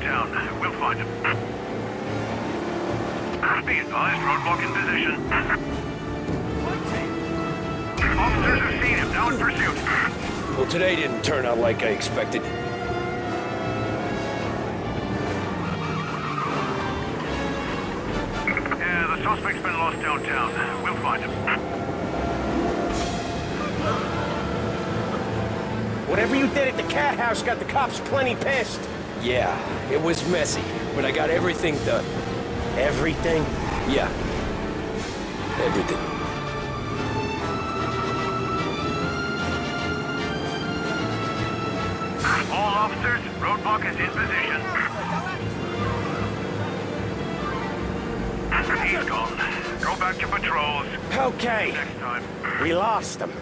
Downtown. We'll find him. Be advised, roadblock in position. Officers have seen him, now in pursuit. Well, today didn't turn out like I expected. Yeah, the suspect's been lost downtown. We'll find him. Whatever you did at the cat house got the cops plenty pissed. Yeah, it was messy, but I got everything done. Everything? Yeah. Everything. All officers, roadblock is in position. He's gone. Go back to patrols. Okay. Next time. We lost them.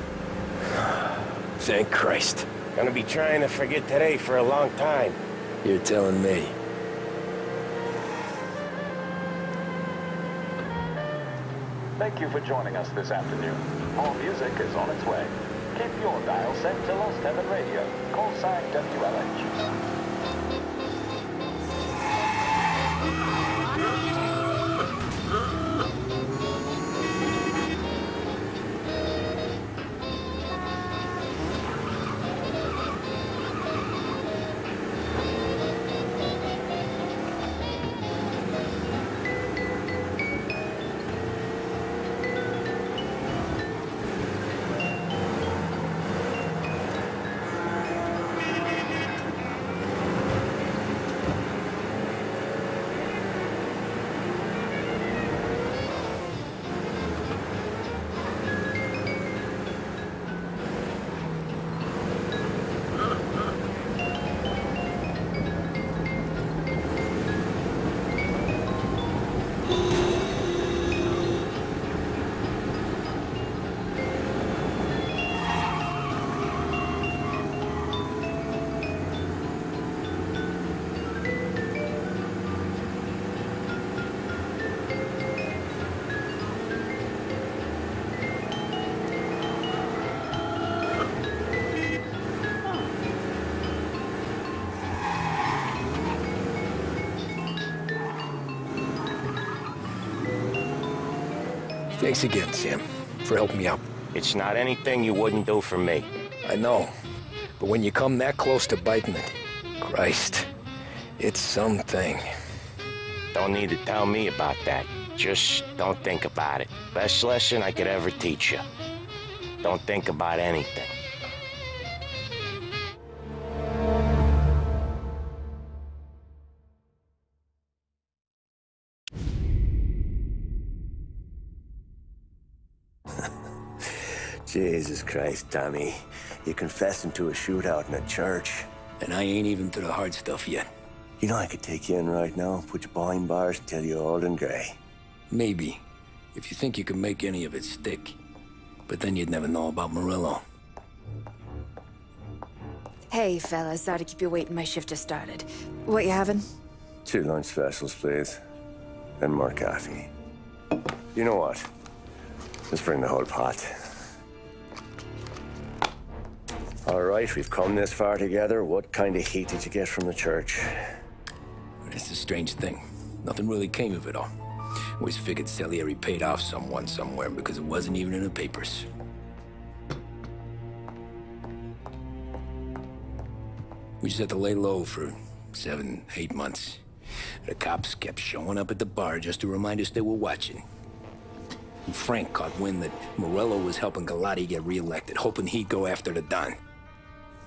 Thank Christ. Gonna be trying to forget today for a long time. You're telling me. Thank you for joining us this afternoon. More music is on its way. Keep your dial set to Lost Heaven Radio. Call sign WLH. Thanks again, Sam, for helping me out. It's not anything you wouldn't do for me. I know. But when you come that close to biting it, Christ, it's something. Don't need to tell me about that. Just don't think about it. Best lesson I could ever teach you. Don't think about anything. Jesus Christ, Tommy. You're confessing to a shootout in a church. And I ain't even to the hard stuff yet. You know I could take you in right now, put you behind bars until you're old and grey. Maybe. If you think you can make any of it stick. But then you'd never know about Morello. Hey, fellas. Sorry to keep you waiting. My shift just started. What you having? Two lunch specials, please. And more coffee. You know what? Let's bring the whole pot. All right, we've come this far together. What kind of heat did you get from the church? It's a strange thing. Nothing really came of it all. Always figured Salieri paid off someone somewhere because it wasn't even in the papers. We just had to lay low for seven, eight months. The cops kept showing up at the bar just to remind us they were watching. And Frank caught wind that Morello was helping Galati get reelected, hoping he'd go after the Don.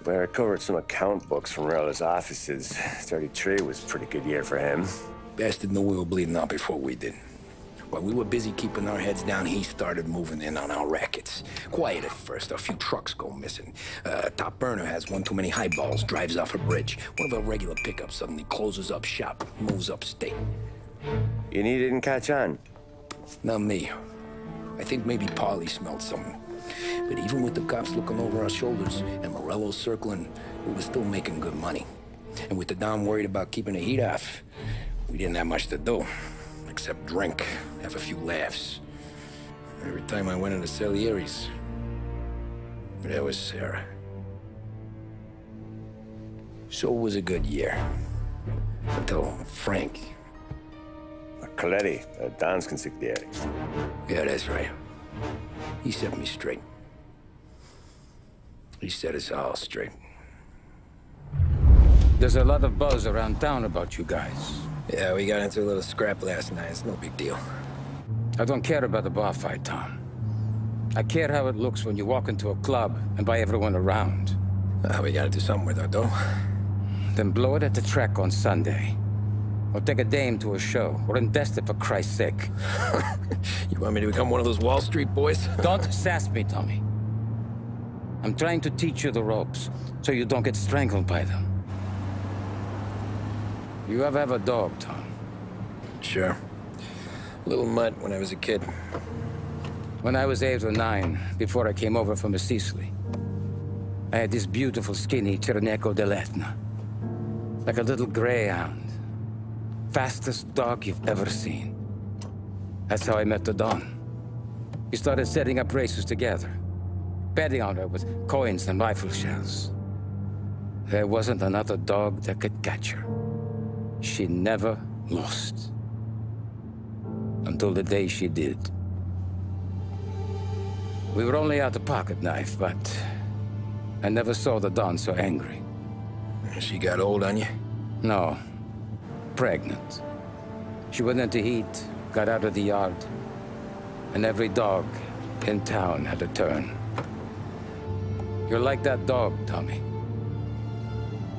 Well, I recovered some account books from Morello's offices. 33 was a pretty good year for him. Bastard knew we were bleeding out before we did. While we were busy keeping our heads down, he started moving in on our rackets. Quiet at first, a few trucks go missing. Uh, top burner has one too many highballs, drives off a bridge. One of our regular pickups suddenly closes up shop, moves upstate. And he didn't catch on? Not me. I think maybe Paulie smelled something. But even with the cops looking over our shoulders and Morello circling, we were still making good money. And with the Don worried about keeping the heat off, we didn't have much to do. Except drink, have a few laughs. Every time I went into Salieri's, there was Sarah. So it was a good year. Until Frank. Colletti, uh, Don's consigliere. Yeah, that's right. He set me straight. He set us all straight. There's a lot of buzz around town about you guys. Yeah, we got into a little scrap last night. It's no big deal. I don't care about the bar fight, Tom. I care how it looks when you walk into a club and by everyone around. Uh, we gotta do something with it, though. Then blow it at the track on Sunday. Or take a dame to a show. Or invest it for Christ's sake. (laughs) you want me to become one of those Wall Street boys? (laughs) don't sass me, Tommy. I'm trying to teach you the ropes, so you don't get strangled by them. You ever have a dog, Tom? Sure. Little mutt when I was a kid. When I was eight or nine, before I came over from Sicily, I had this beautiful, skinny Cirneco dell'Etna. Like a little greyhound. Fastest dog you've ever seen. That's how I met the Don. We started setting up races together. Betting on her with coins and rifle shells. There wasn't another dog that could catch her. She never lost. Until the day she did. We were only out the pocket knife, but I never saw the Don so angry. She got old on you? No. Pregnant. She went into heat, got out of the yard, and every dog in town had a turn. You're like that dog, Tommy.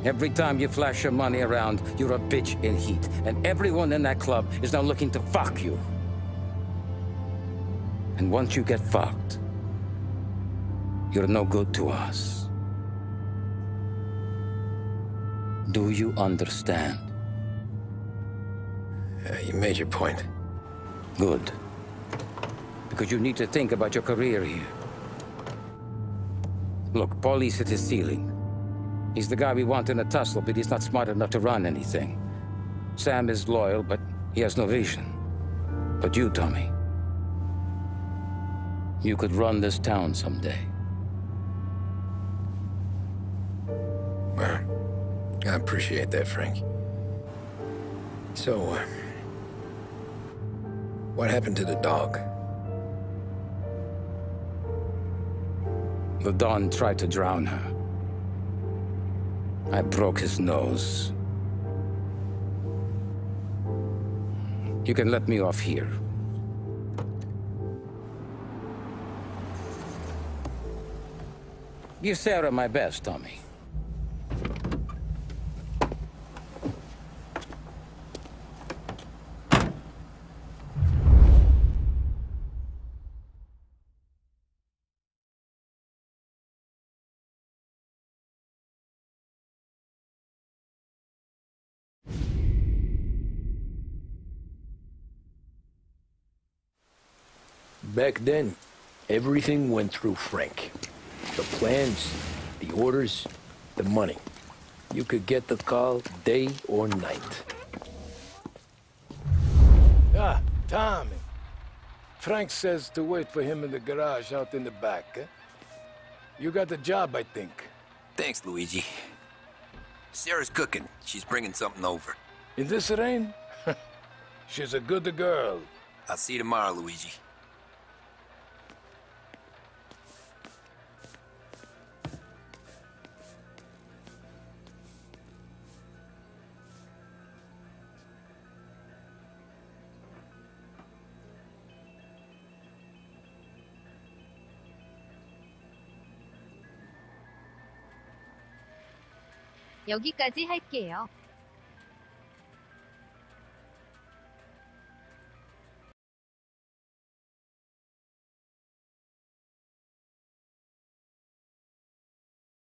Every time you flash your money around, you're a bitch in heat. And everyone in that club is now looking to fuck you. And once you get fucked, you're no good to us. Do you understand? Uh, you made your point. Good. Because you need to think about your career here. Look, Paulie's at his ceiling. He's the guy we want in a tussle, but he's not smart enough to run anything. Sam is loyal, but he has no vision. But you, Tommy, you could run this town someday. Well, I appreciate that, Frank. So, uh, what happened to the dog? The Don tried to drown her. I broke his nose. You can let me off here. Give Sarah my best, Tommy. Back then, everything went through Frank. The plans, the orders, the money. You could get the call day or night. Ah, Tommy. Frank says to wait for him in the garage out in the back. Eh? You got the job, I think. Thanks, Luigi. Sarah's cooking. She's bringing something over. In this rain? (laughs) She's a good girl. I'll see you tomorrow, Luigi. 여기까지 할게요.